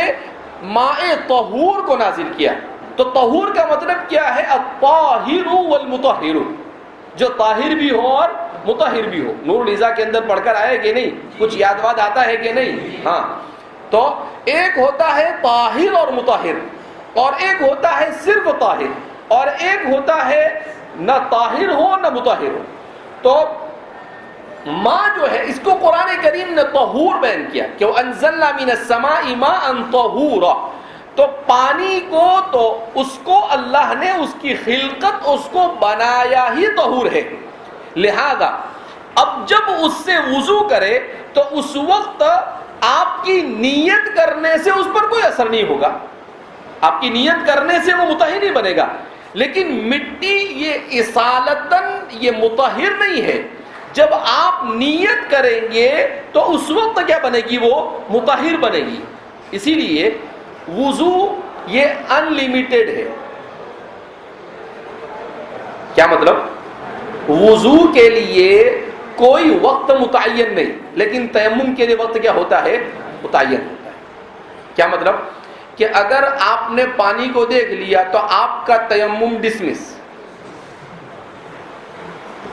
A: माए तहूर को नाजिल किया। तो तहूर का मतलब क्या है? अताहिरु जो ताहिर भी हो और मुताहिर भी हो। नूर लिजा के अंदर पढ़कर आए कि नहीं? कुछ यादवाद आता है कि नहीं? हाँ। तो एक होता है ताहिर और मुताहिर और एक होता है सिर्फ़ ताहिर, और एक होता है न ताहिर हो, न मुताहिर हो। तो माँ जो है, इसको कुरान करीम ने तहूर बयान किया क्यों अनजल्ला मिन समा इमा अन तहूरा। तो पानी को तो उसको अल्लाह ने उसकी खिलकत, उसको बनाया ही तहूर है। लिहाजा, अब जब उससे वज़ू करे तो उस वक्त आपकी नीयत करने से उस पर कोई असर नहीं होगा। आपकी नीयत करने से वो मुतहिर नहीं बनेगा। लेकिन मिट्टी ये इसालतन, ये मुतहिर नहीं है। जब आप नीयत करेंगे तो उस वक्त क्या बनेगी वो? मुतहिर बनेगी। इसीलिए वज़ू ये अनलिमिटेड है। क्या मतलब? वज़ू के लिए कोई वक्त मुतन नहीं, लेकिन तयम के लिए वक्त क्या होता है? मुतन होता है। क्या मतलब? कि अगर आपने पानी को देख लिया तो आपका तयम डिसमिस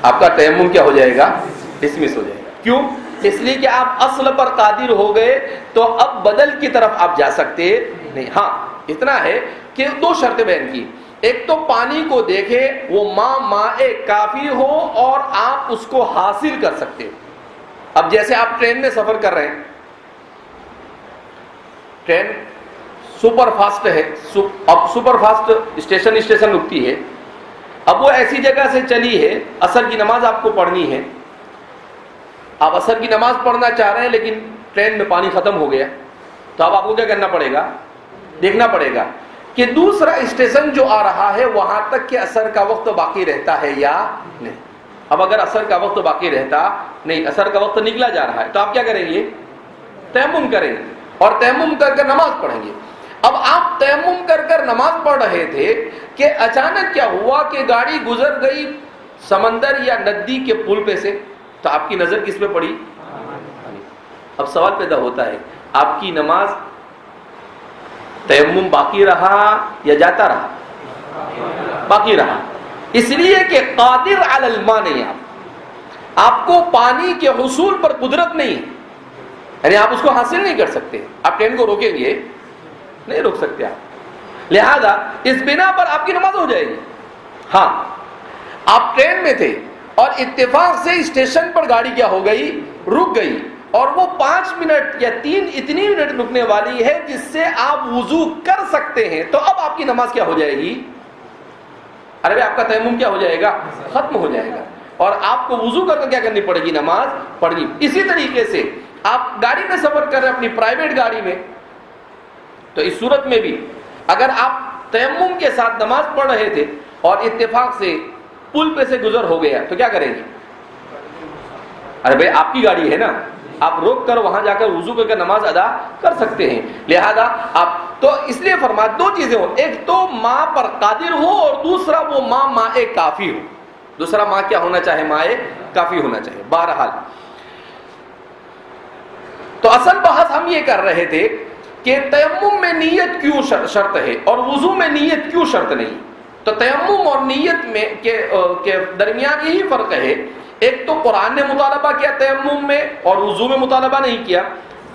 A: आपका तयम क्या हो जाएगा? डिसमिस हो जाएगा। क्यों? इसलिए कि आप असल पर कादिर हो गए तो अब बदल की तरफ़ आप जा सकते नहीं। हाँ इतना है कि दो शर्तें बहन की। एक तो पानी को देखे, वो माँ माए काफ़ी हो और आप उसको हासिल कर सकते। अब जैसे आप ट्रेन में सफ़र कर रहे हैं, ट्रेन सुपर फास्ट है सु, अब सुपर फास्ट स्टेशन स्टेशन रुकती है। अब वो ऐसी जगह से चली है असर की नमाज़ आपको पढ़नी है। आप असर की नमाज़ पढ़ना चाह रहे हैं लेकिन ट्रेन में पानी खत्म हो गया। तो अब आपको क्या करना पड़ेगा? देखना पड़ेगा कि दूसरा स्टेशन जो आ रहा है वहाँ तक के असर का वक्त बाकी रहता है या नहीं। अब अगर असर का वक्त बाकी रहता नहीं असर का वक्त निकला जा रहा है तो आप क्या करेंगे? तयमुम करेंगे। और तयमुम करके नमाज़ पढ़ेंगे। अब आप तयमुम कर कर नमाज़ पढ़ रहे थे कि अचानक क्या हुआ कि गाड़ी गुजर गई समंदर या नदी के पुल पे से? तो आपकी नज़र किस पे पड़ी? अब सवाल पैदा होता है, आपकी नमाज़ तयमुम बाकी रहा या जाता रहा? बाकी रहा। इसलिए कि कादिर अलमा नहीं आप। आपको पानी के हसूल पर कुदरत नहीं है। यानी आप उसको हासिल नहीं कर सकते। आप ट्रेन को रोकेंगे नहीं रोक सकते आप। लिहाजा, इस बिना पर आपकी नमाज़ हो जाएगी। हाँ आप ट्रेन में थे और इत्तेफाक से स्टेशन पर गाड़ी क्या हो गई? रुक गई। और वो पाँच मिनट या तीन, इतनी मिनट रुकने वाली है जिससे आप वज़ू कर सकते हैं। तो अब आपकी नमाज़ क्या हो जाएगी? अरे आपका तयमुम क्या हो जाएगा? खत्म हो जाएगा। और आपको वज़ू करके क्या करनी पड़ेगी? नमाज़ पढ़नी। इसी तरीके से आप गाड़ी में सफ़र कर रहे हैं, अपनी प्राइवेट गाड़ी में। तो इस सूरत में भी, अगर आप तयमुम के साथ नमाज़ पढ़ रहे थे और इत्तेफाक से पुल पे से गुजर हो गया तो क्या करेंगे? अरे भाई, आपकी गाड़ी है ना? आप रोक कर वहाँ जाकर वज़ू करके नमाज़ अदा कर सकते हैं। लिहाजा आप तो इसलिए फरमा दो चीज़ें हो। एक तो माँ पर कादिर हो और दूसरा वो माँ माए काफ़ी हो। दूसरा माँ क्या होना चाहे? माए काफ़ी होना चाहिए बहरहाल तो असल बहस हम ये कर रहे थे कि तयमुम में नीयत क्यों शर्त है और वज़ू में नीयत क्यों शर्त नहीं? तो तयम और नीयत में के, के दरमियान यही फ़र्क है। एक तो कुरान ने मुतालबा किया तयमुम में और वज़ू में मुतालबा नहीं किया।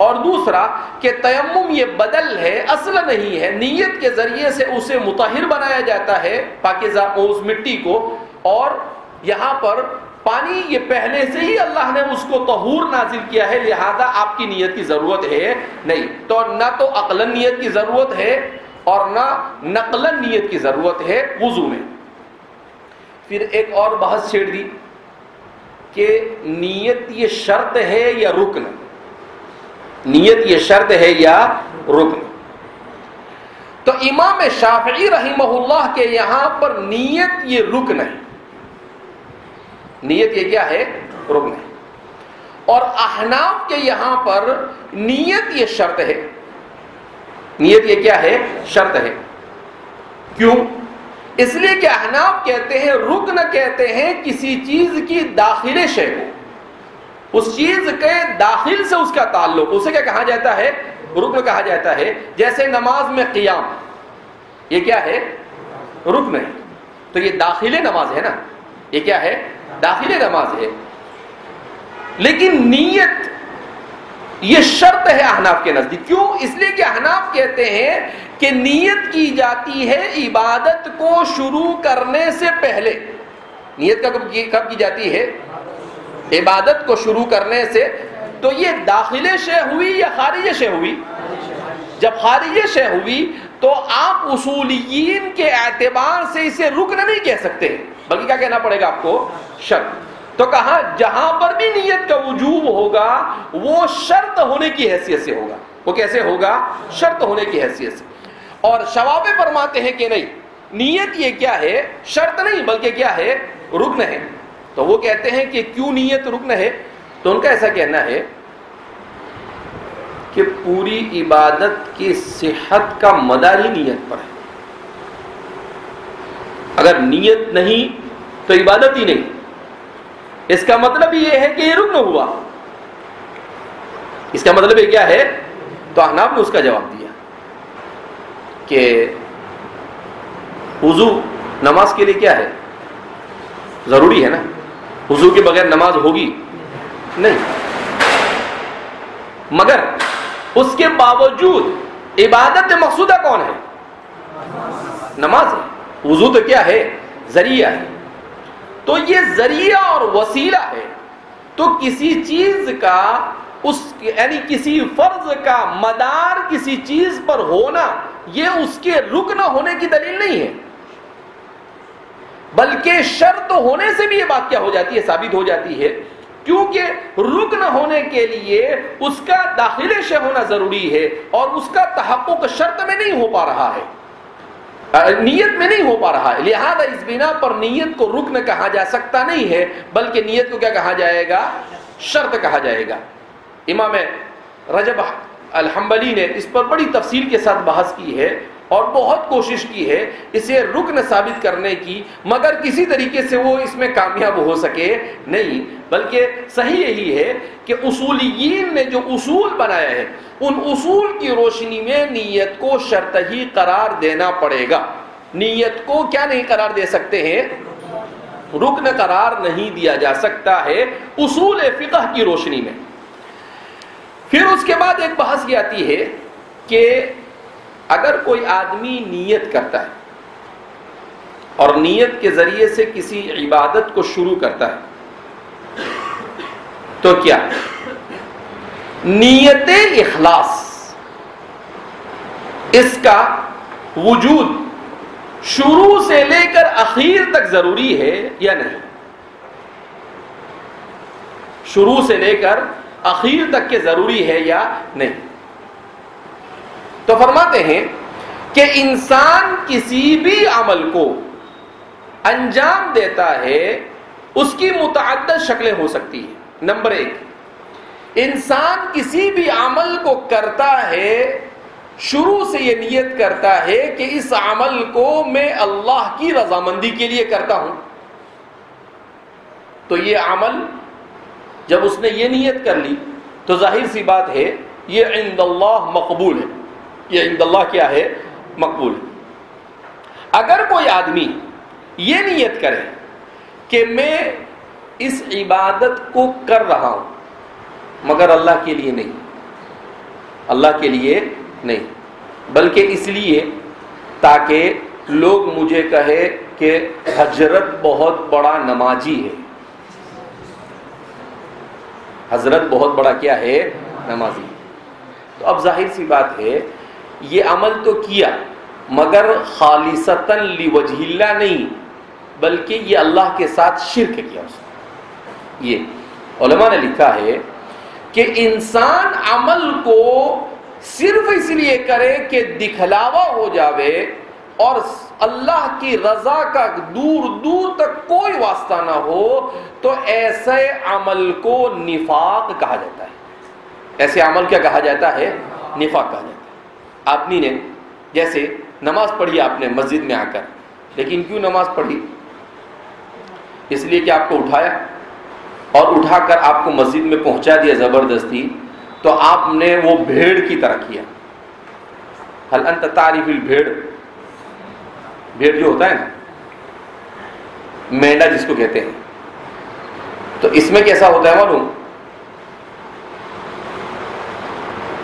A: और दूसरा कि तयम ये बदल है असल नहीं है। नीयत के ज़रिए से उसे मुतहिर बनाया जाता है पाकिजा उस मिट्टी को। और यहाँ पर पानी ये पहले से ही अल्लाह ने उसको तहूर नाजिल किया है, लिहाजा आपकी नीयत की ज़रूरत है। नहीं तो ना तो अकलन नीयत की ज़रूरत है और ना नकलन नीयत की ज़रूरत है वज़ू में। फिर एक और बहस छेड़ दी कि नीयत ये शर्त है या रुकन? नीयत ये शर्त है या रुकन? तो इमाम शाफी रही के यहाँ पर नीयत ये रुकन है। नीयत ये क्या है? रुकन है और अहनाफ के यहाँ पर नीयत ये शर्त है। नीयत ये क्या है? शर्त है। क्यों? इसलिए कि अहनाफ कहते हैं, रुकन कहते हैं किसी चीज़ की दाखिले शे को। उस चीज़ के दाखिल से उसका ताल्लुक, उसे क्या कहा जाता है? रुकन कहा जाता है। जैसे नमाज़ में कियाम, ये क्या है? रुकन है। तो ये दाखिले नमाज़ है ना? ये क्या है? दाखिले नमाज़ है। लेकिन नीयत ये शर्त है अहनाफ के नज़दीक। क्यों? इसलिए कि अहनाफ कहते हैं कि नीयत की जाती है इबादत को शुरू करने से पहले। नीयत कब की, कब की जाती है? इबादत को शुरू करने से। तो ये दाखिले शे हुई या खारिज शे हुई? जब खारिज शे हुई तो आप उसूलियन के एतबार से इसे रुकन नहीं कह सकते। बल्कि क्या कहना पड़ेगा आपको? शर्त। तो कहा, जहाँ पर भी नीयत का वजूब होगा, वो शर्त होने की हैसियत से होगा। वो कैसे होगा? शर्त होने की हैसियत से। और शवाबे फरमाते हैं कि नहीं, नीयत ये क्या है? शर्त नहीं, बल्कि क्या है? रुकन है। तो वो कहते हैं कि क्यों नीयत रुकन है? तो उनका ऐसा कहना है कि पूरी इबादत की सेहत का मदार ही नीयत पर है। अगर नीयत नहीं तो इबादत ही नहीं। इसका मतलब ये है कि ये रुकन हुआ। इसका मतलब ये क्या है? तो अहनाब ने उसका जवाब दिया कि वज़ू नमाज़ के लिए क्या है? ज़रूरी है ना? वज़ू के बगैर नमाज़ होगी? नहीं। मगर उसके बावजूद इबादत मकसूदा कौन है? नमाज़ वज़ू तो क्या है? ज़रिया है। तो ये ज़रिया और वसीला है। तो किसी चीज़ का उस, यानी किसी फ़र्ज़ का मदार किसी चीज़ पर होना, ये उसके रुक न होने की दलील नहीं है। बल्कि शर्त होने से भी ये बात क्या हो जाती है? साबित हो जाती है। क्योंकि रुकन होने के लिए उसका दाखिले से होना ज़रूरी है और उसका तहक़ुक शर्त में नहीं हो पा रहा है। नीयत में नहीं हो पा रहा है। लिहाजा इस बिना पर नीयत को रुकन कहा जा सकता नहीं है, बल्कि नीयत को क्या कहा जाएगा? शर्त कहा जाएगा। इमाम रजब अलहम्बली ने इस पर बड़ी तफसील के साथ बहस की है। और बहुत कोशिश की है इसे रुकन साबित करने की, मगर किसी तरीके से वो इसमें कामयाब हो सके नहीं। बल्कि सही यही है कि उसूलियीन ने जो उसूल बनाया है, उन उसूल की रोशनी में नीयत को शर्त ही करार देना पड़ेगा। नीयत को क्या नहीं करार दे सकते हैं? रुकन करार नहीं दिया जा सकता है उसूल फिकह की रोशनी में। फिर उसके बाद एक बहस ये आती है कि अगर कोई आदमी नीयत करता है और नीयत के ज़रिए से किसी इबादत को शुरू करता है तो क्या? नीयत इखलास। इसका वजूद शुरू से लेकर आखिर तक ज़रूरी है या नहीं? शुरू से लेकर आखिर तक के ज़रूरी है या नहीं? तो फरमाते हैं कि इंसान किसी भी अमल को अंजाम देता है, उसकी मुतद शक्लें हो सकती है। नंबर एक, इंसान किसी भी अमल को करता है, शुरू से यह नियत करता है कि इस अमल को मैं अल्लाह की रजामंदी के लिए करता हूँ। तो यह अमल, जब उसने ये नियत कर ली तो ज़ाहिर सी बात है, ये इंदल्लाह मकबूल है। ये इंदल्लाह क्या है? मकबूल अगर कोई आदमी ये नियत करे कि मैं इस इबादत को कर रहा हूँ, मगर अल्लाह के लिए नहीं, अल्लाह के लिए नहीं, बल्कि इसलिए ताकि लोग मुझे कहे कि हज़रत बहुत बड़ा नमाजी है। हज़रत बहुत बड़ा क्या है? नमाजी। तो अब ज़ाहिर सी बात है ये अमल तो किया, मगर खालिसतन लिवजहिल्ला नहीं, बल्कि ये अल्लाह के साथ शिरक किया उसने। ये ने लिखा है कि इंसान अमल को सिर्फ़ इसलिए करे कि दिखलावा हो जावे और अल्लाह की रजा का दूर दूर तक कोई वास्ता ना हो तो ऐसे अमल को निफाक कहा जाता है। ऐसे अमल क्या कहा जाता है? निफाक कहा जाता है। आदमी ने जैसे नमाज़ पढ़ी आपने मस्जिद में आकर। लेकिन क्यों नमाज़ पढ़ी? इसलिए कि आपको उठाया और उठाकर आपको मस्जिद में पहुँचा दिया ज़बरदस्ती तो आपने वो भेड़ की तरह किया। हल अंत तारीफिल भेड़। भेड़ जो होता है ना, मेंढा जिसको कहते हैं। तो इसमें कैसा होता है मालूम?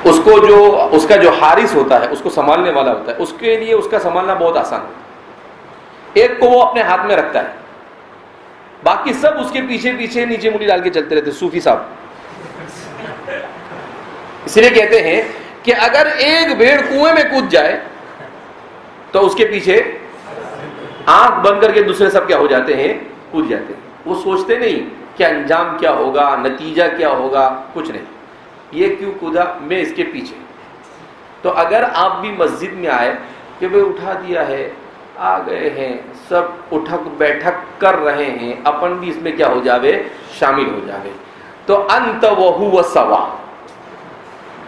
A: उसको जो, उसका जो हारिस होता है, उसको संभालने वाला होता है, उसके लिए उसका संभालना बहुत आसान है। एक को वो अपने हाथ में रखता है। बाकी सब उसके पीछे पीछे, नीचे मुड़ी डाल के चलते रहते सूफी साहब। इसलिए कहते हैं कि अगर एक भेड़ कुएँ में कूद जाए तो उसके पीछे आँख बंद करके दूसरे सब क्या हो जाते हैं? कूद जाते हैं। वो सोचते नहीं कि अंजाम क्या होगा, नतीजा क्या होगा, कुछ नहीं। ये क्यों कूदा? मैं इसके पीछे। तो अगर आप भी मस्जिद में आए कि भाई उठा दिया है, आ गए हैं, सब उठक बैठक कर रहे हैं, अपन भी इसमें क्या हो जावे? शामिल हो जावे। तो अंत वहु सवा।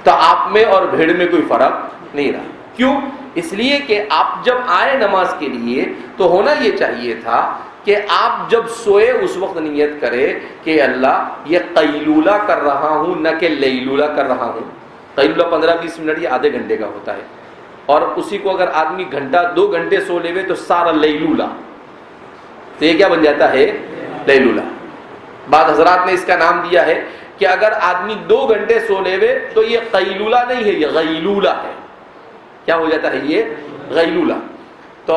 A: तो आप में और भीड़ में कोई फ़र्क नहीं रहा। क्यों? इसलिए कि आप जब आए नमाज़ के लिए तो होना यह चाहिए था कि आप जब सोए उस वक्त नियत करें कि अल्लाह, ये कैलूला कर रहा हूँ, न कि लईलूला कर रहा हूँ। कैलूला पंद्रह बीस मिनट या आधे घंटे का होता है। और उसी को अगर आदमी घंटा, दो घंटे सो लेवे तो सारा लईलूला तो ये क्या बन जाता है? लईलूला बाद हजरात ने इसका नाम दिया है कि अगर आदमी दो घंटे सो लेवे तो ये कैलूला नहीं है, ये गईलूला है। क्या हो जाता है ये? गईलूला तो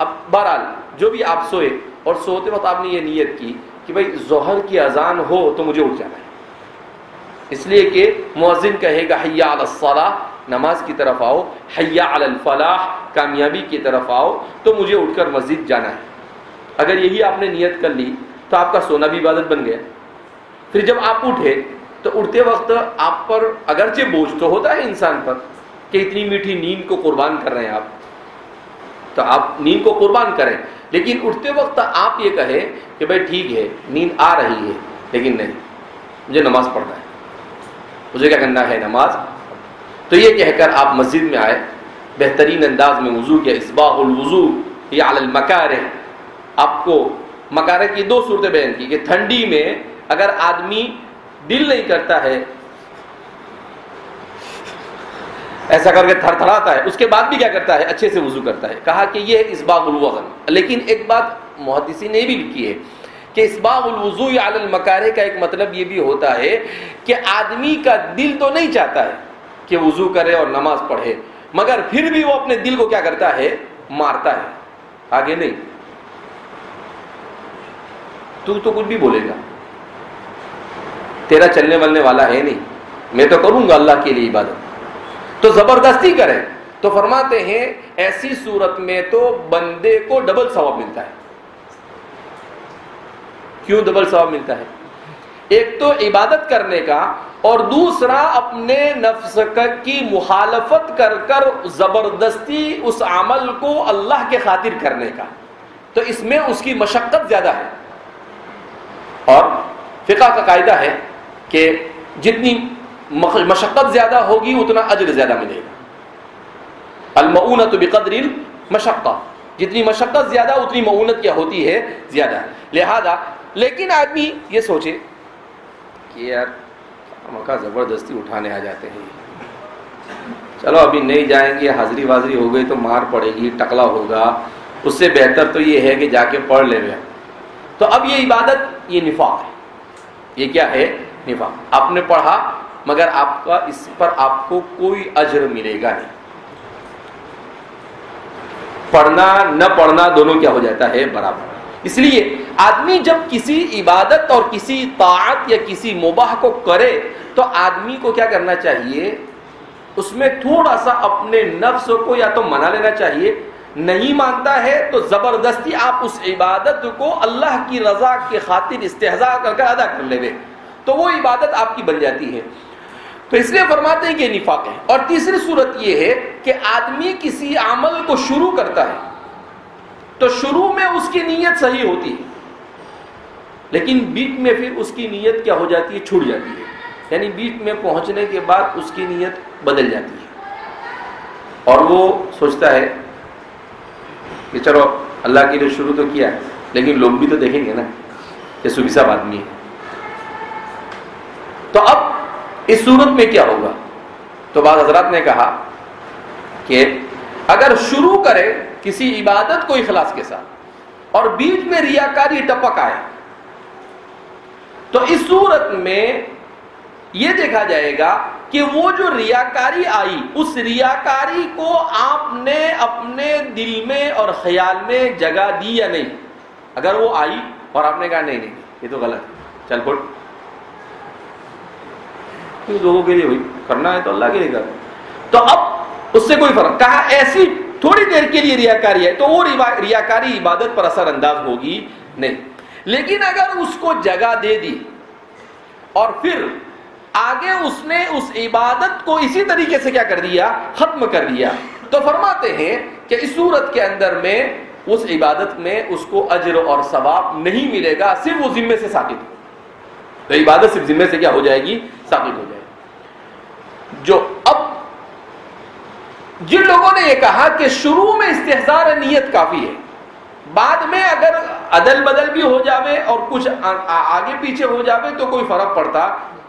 A: अब बहरहाल जो भी आप सोए और सोते वक्त आपने ये नीयत की कि भाई, जोहर की अजान हो तो मुझे उठ जाना है। इसलिए कि मुअज्जिन कहेगा हैया अलसला नमाज़ की तरफ़ आओ। हैया अलफलाह कामयाबी की तरफ़ आओ। तो मुझे उठकर मस्जिद जाना है। अगर यही आपने नियत कर ली तो आपका सोना भी इबादत बन गया। फिर जब आप उठे तो उठते वक्त आप पर अगरचे बोझ तो होता है इंसान पर कि इतनी मीठी नींद को कुर्बान कर रहे हैं आप। तो आप नींद को कुर्बान करें। लेकिन उठते वक्त आप ये कहें कि भाई ठीक है, नींद आ रही है, लेकिन नहीं, मुझे नमाज़ पढ़ना है। मुझे क्या करना है नमाज़? तो ये कहकर आप मस्जिद में आए, बेहतरीन अंदाज में वज़ू किया इसबाउलवजू या मकार आपको मकार की दो सूरतें बयान की कि ठंडी में अगर आदमी दिल नहीं करता है ऐसा करके थरथराता है। उसके बाद भी क्या करता है? अच्छे से वज़ू करता है। कहा कि यह इसबाउलवजन लेकिन एक बात मुहदसी ने भी लिखी है कि इसबाउलवजू या मकारे का एक मतलब ये भी होता है कि आदमी का दिल तो नहीं चाहता है कि वज़ू करे और नमाज़ पढ़े, मगर फिर भी वो अपने दिल को क्या करता है? मारता है। आगे नहीं। तू तो कुछ भी बोलेगा। तेरा चलने वलने वाला है नहीं। मैं तो करूँगा अल्लाह के लिए इबादत। तो ज़बरदस्ती करें। तो फरमाते हैं, ऐसी सूरत में तो बंदे को डबल सवाब मिलता है। क्यों डबल सवाब मिलता है? एक तो इबादत करने का और दूसरा अपने नफ्स की मुखालफत कर कर ज़बरदस्ती उस अमल को अल्लाह के खातिर करने का। तो इसमें उसकी मशक्कत ज़्यादा है। और फिका का कायदा है कि जितनी मशक्क़त ज़्यादा होगी, उतना अजर ज़्यादा मिलेगा। अलमऊनत बेकदरिल मशक्क़ा। जितनी मशक्क़त ज़्यादा, उतनी मऊनत क्या होती है? ज़्यादा। लिहाजा, लेकिन आदमी ये सोचे कि यार मका ज़बरदस्ती उठाने आ जाते हैं। चलो, अभी नहीं जाएँगे, हाजिरी वाजरी हो गई तो मार पड़ेगी, टकला होगा। उससे बेहतर तो ये है कि जाके पढ़ ले तो अब ये इबादत, ये निफाक है। ये क्या है? निफाक। आपने पढ़ा मगर आपका इस पर आपको कोई अजर मिलेगा नहीं। पढ़ना, न पढ़ना दोनों क्या हो जाता है? बराबर। इसलिए आदमी जब किसी इबादत और किसी ताकत या किसी मुबाह को करे तो आदमी को क्या करना चाहिए? उसमें थोड़ा सा अपने नफ्स को या तो मना लेना चाहिए। नहीं मानता है तो ज़बरदस्ती आप उस इबादत को अल्लाह की रजा के खातिर इस्तेजा करके अदा कर ले तो वो इबादत आपकी बन जाती है। तो इसलिए फरमाते हैं कि निफाक है। और तीसरी सूरत यह है कि आदमी किसी अमल को शुरू करता है तो शुरू में उसकी नीयत सही होती है, लेकिन बीच में फिर उसकी नीयत क्या हो जाती है? छूट जाती है। यानी बीच में पहुँचने के बाद उसकी नीयत बदल जाती है। और वो सोचता है कि चलो, अल्लाह के लिए शुरू तो किया लेकिन लोग भी तो देखेंगे ना कि सुबिसाब आदमी है। तो अब इस सूरत में क्या होगा? तो बाद हज़रत ने कहा कि अगर शुरू करे किसी इबादत को इखलास के साथ और बीच में रियाकारी टपक आए तो इस सूरत में यह देखा जाएगा कि वो जो रियाकारी आई, उस रियाकारी को आपने अपने दिल में और ख्याल में जगह दी या नहीं? अगर वो आई और आपने कहा, नहीं नहीं, ये तो गलत चल फुट क्यों लोगों के लिए करना है तो अल्लाह के लिए कर। तो अब उससे कोई फ़र्क, कहा ऐसी थोड़ी देर के लिए रियाकारी है तो वो रियाकारी इबादत पर असर अंदाज होगी नहीं। लेकिन अगर उसको जगह दे दी, और फिर आगे उसने उस इबादत को इसी तरीके से क्या कर दिया, खत्म कर दिया तो फरमाते हैं कि इस सूरत के अंदर में, उस इबादत में उसको अजर और सवाब नहीं मिलेगा, सिर्फ़ वो जिम्मे से साबित हो तो इबादत सिर्फ़ जिम्मे से क्या हो जाएगी? साबित हो जाएगी। जो अब जिन लोगों ने यह कहा कि शुरू में इस्तेजार नीयत काफ़ी है बाद में अगर अदल बदल भी हो जावे और कुछ आ, आ, आगे पीछे हो जावे तो कोई फ़र्क पड़ता।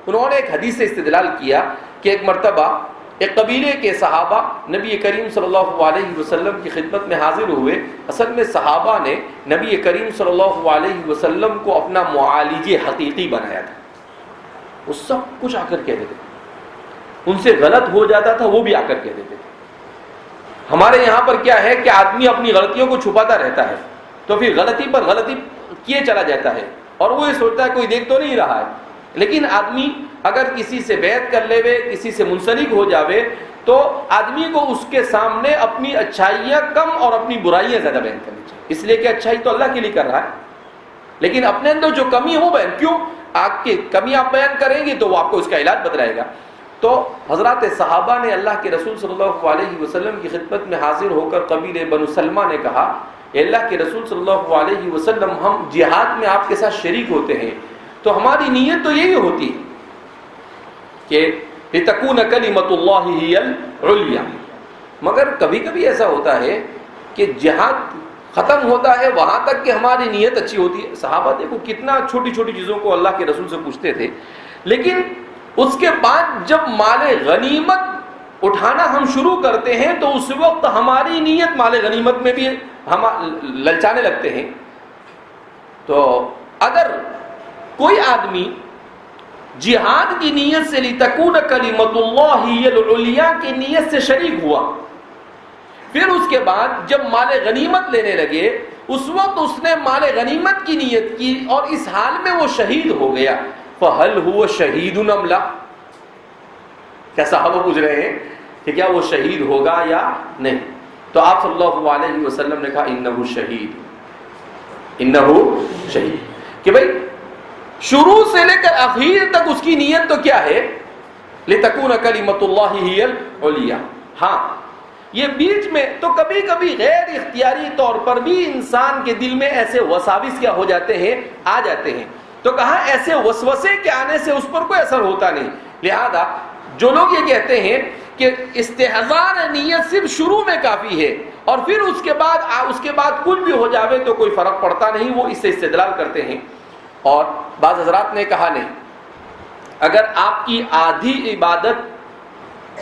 A: उन्होंने एक हदीस से इस्तेदलाल किया कि एक मरतबा एक कबीले के सहाबा नबी करीम सल्लल्लाहु अलैहि वसल्लम की खिदमत में हाजिर हुए। असल में सहाबा ने नबी करीम सल्लल्लाहु अलैहि वसल्लम को अपना मुआलिज हकीकी बनाया था। वो सब कुछ आकर कह देते उनसे गलत हो जाता था, वो भी आकर कह देते थे। हमारे यहाँ पर क्या है कि आदमी अपनी गलतियों को छुपाता रहता है तो फिर गलती पर गलती किए चला जाता है, और वो ये सोचता है, कोई देख तो नहीं रहा है। लेकिन आदमी अगर किसी से बैत कर लेवे, किसी से मुंसलिक हो जावे तो आदमी को उसके सामने अपनी अच्छाइयाँ कम और अपनी बुराइयाँ ज़्यादा बयान करनी चाहिए। इसलिए कि अच्छाई तो अल्लाह के लिए कर रहा है। लेकिन अपने अंदर जो कमी है, वो बयान क्यों? आपकी कमी आप बयान करेंगे तो वो आपको उसका इलाज बतलाएगा। तो हज़रत साहबा ने अल्लाह के रसूल सल्लल्लाहु अलैहि वसल्लम की खिदमत में हाजिर होकर कबील बनुसलमा ने कहा अल्लाह के रसूल सल्लल्लाहु अलैहि वसल्लम, हम जिहाद में आपके साथ शरीक होते हैं। तो हमारी नीयत तो यही होती है कि तकून कलिमतुल्लाहिया मगर कभी कभी ऐसा होता है कि जिहाद खत्म होता है, वहाँ तक कि हमारी नीयत अच्छी होती है। सहाबा देखो कितना छोटी छोटी चीज़ों को अल्लाह के रसूल से पूछते थे। लेकिन उसके बाद जब माले गनीमत उठाना हम शुरू करते हैं तो उस वक्त हमारी नीयत माल गनीमत में भी हम ललचाने लगते हैं। तो अगर कोई आदमी जिहाद की नीयत से लितकून कलीमतुल्लाहिया की नीयत से शरीक हुआ, फिर उसके बाद जब माल गनीमत लेने लगे, उस वक्त उसने माल गनीमत की नीयत की और इस हाल में वो शहीद हो गया। फहल हुआ शहीद अमला क्या साहब पूछ रहे हैं कि क्या वो शहीद होगा या नहीं? तो आप सल्लल्लाहु वसल्लम ने कहा, इन्नहु शहीद। इन्नहु शहीद। कि भाई, शुरू से लेकर आखिर तक उसकी नीयत तो क्या है? लितकून कलीमतुल्लाहिया हाँ ये बीच में तो कभी कभी गैर इख्तियारी तौर पर भी इंसान के दिल में ऐसे वसाविस क्या हो जाते हैं, आ जाते हैं। तो कहा ऐसे वसवसे के आने से उस पर कोई असर होता नहीं। लिहाजा जो लोग ये कहते हैं कि इस्तेजार नीयत सिर्फ़ शुरू में काफ़ी है और फिर उसके बाद आ, उसके बाद कुछ भी हो जावे तो कोई फ़र्क पड़ता नहीं वो इससे इस्तेदलाल करते हैं। और बाज हजरात ने कहा नहीं अगर आपकी आधी इबादत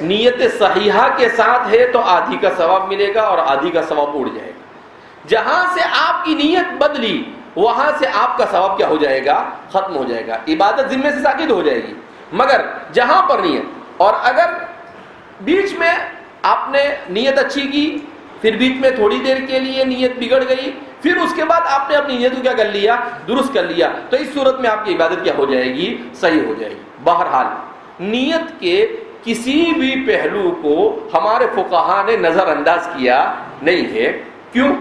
A: नीयत सहीहा के साथ है तो आधी का सवाब मिलेगा और आधी का सवाब उड़ जाएगा। जहाँ से आपकी नीयत बदली वहाँ से आपका सवाब क्या हो जाएगा? खत्म हो जाएगा। इबादत जिम्मे से साकिद हो जाएगी। मगर जहाँ पर नीयत और अगर बीच में आपने नीयत अच्छी की, फिर बीच में थोड़ी देर के लिए नीयत बिगड़ गई, फिर उसके बाद आपने अपनी नीयत को क्या कर लिया? दुरुस्त कर लिया। तो इस सूरत में आपकी इबादत क्या हो जाएगी? सही हो जाएगी। बहरहाल, नीयत के किसी भी पहलू को हमारे फुकाहा ने नजरअंदाज किया नहीं है। क्यों?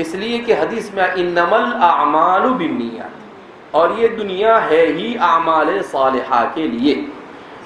A: इसलिए कि हदीस में इनमल आमाल बिनियात और ये दुनिया है ही आमाल साल के लिए।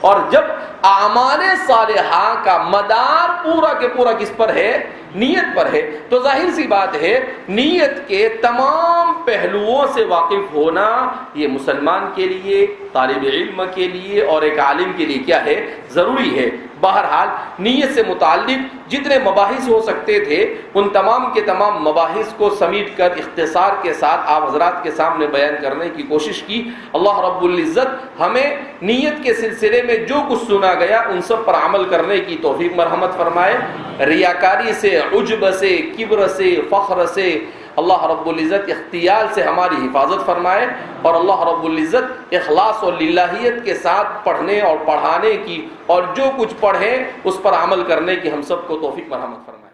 A: और जब आमाल सालिहा का मदार पूरा के पूरा किस पर है? नीयत पर है। तो ज़ाहिर सी बात है, नीयत के तमाम पहलुओं से वाकिफ होना ये मुसलमान के लिए, तालब इल्म के लिए और एक आलिम के लिए क्या है? ज़रूरी है। बहरहाल, नीयत से मुतालिक जितने मबाहिस हो सकते थे, उन तमाम के तमाम मबाहिस को समीट कर इख्तसार के साथ आप हजरात के सामने बयान करने की कोशिश की। अल्लाह रब्बुल्ज़त हमें नीयत के सिलसिले में जो कुछ सुना गया, उन सब पर अमल करने की तोफीक मरहमत फरमाए। रियाकारी से, उजब से, किब्र से, फ़ख्र से अल्लाह रब्ज़त इख्तियाल से हमारी हिफाजत फरमाए और अल्लाह रब्ज़त अखलास और लाहीत के साथ पढ़ने और पढ़ाने की और जो कुछ पढ़ें, उस पर अमल करने की हम सबको तोफ़ी मरहमत फरमाए।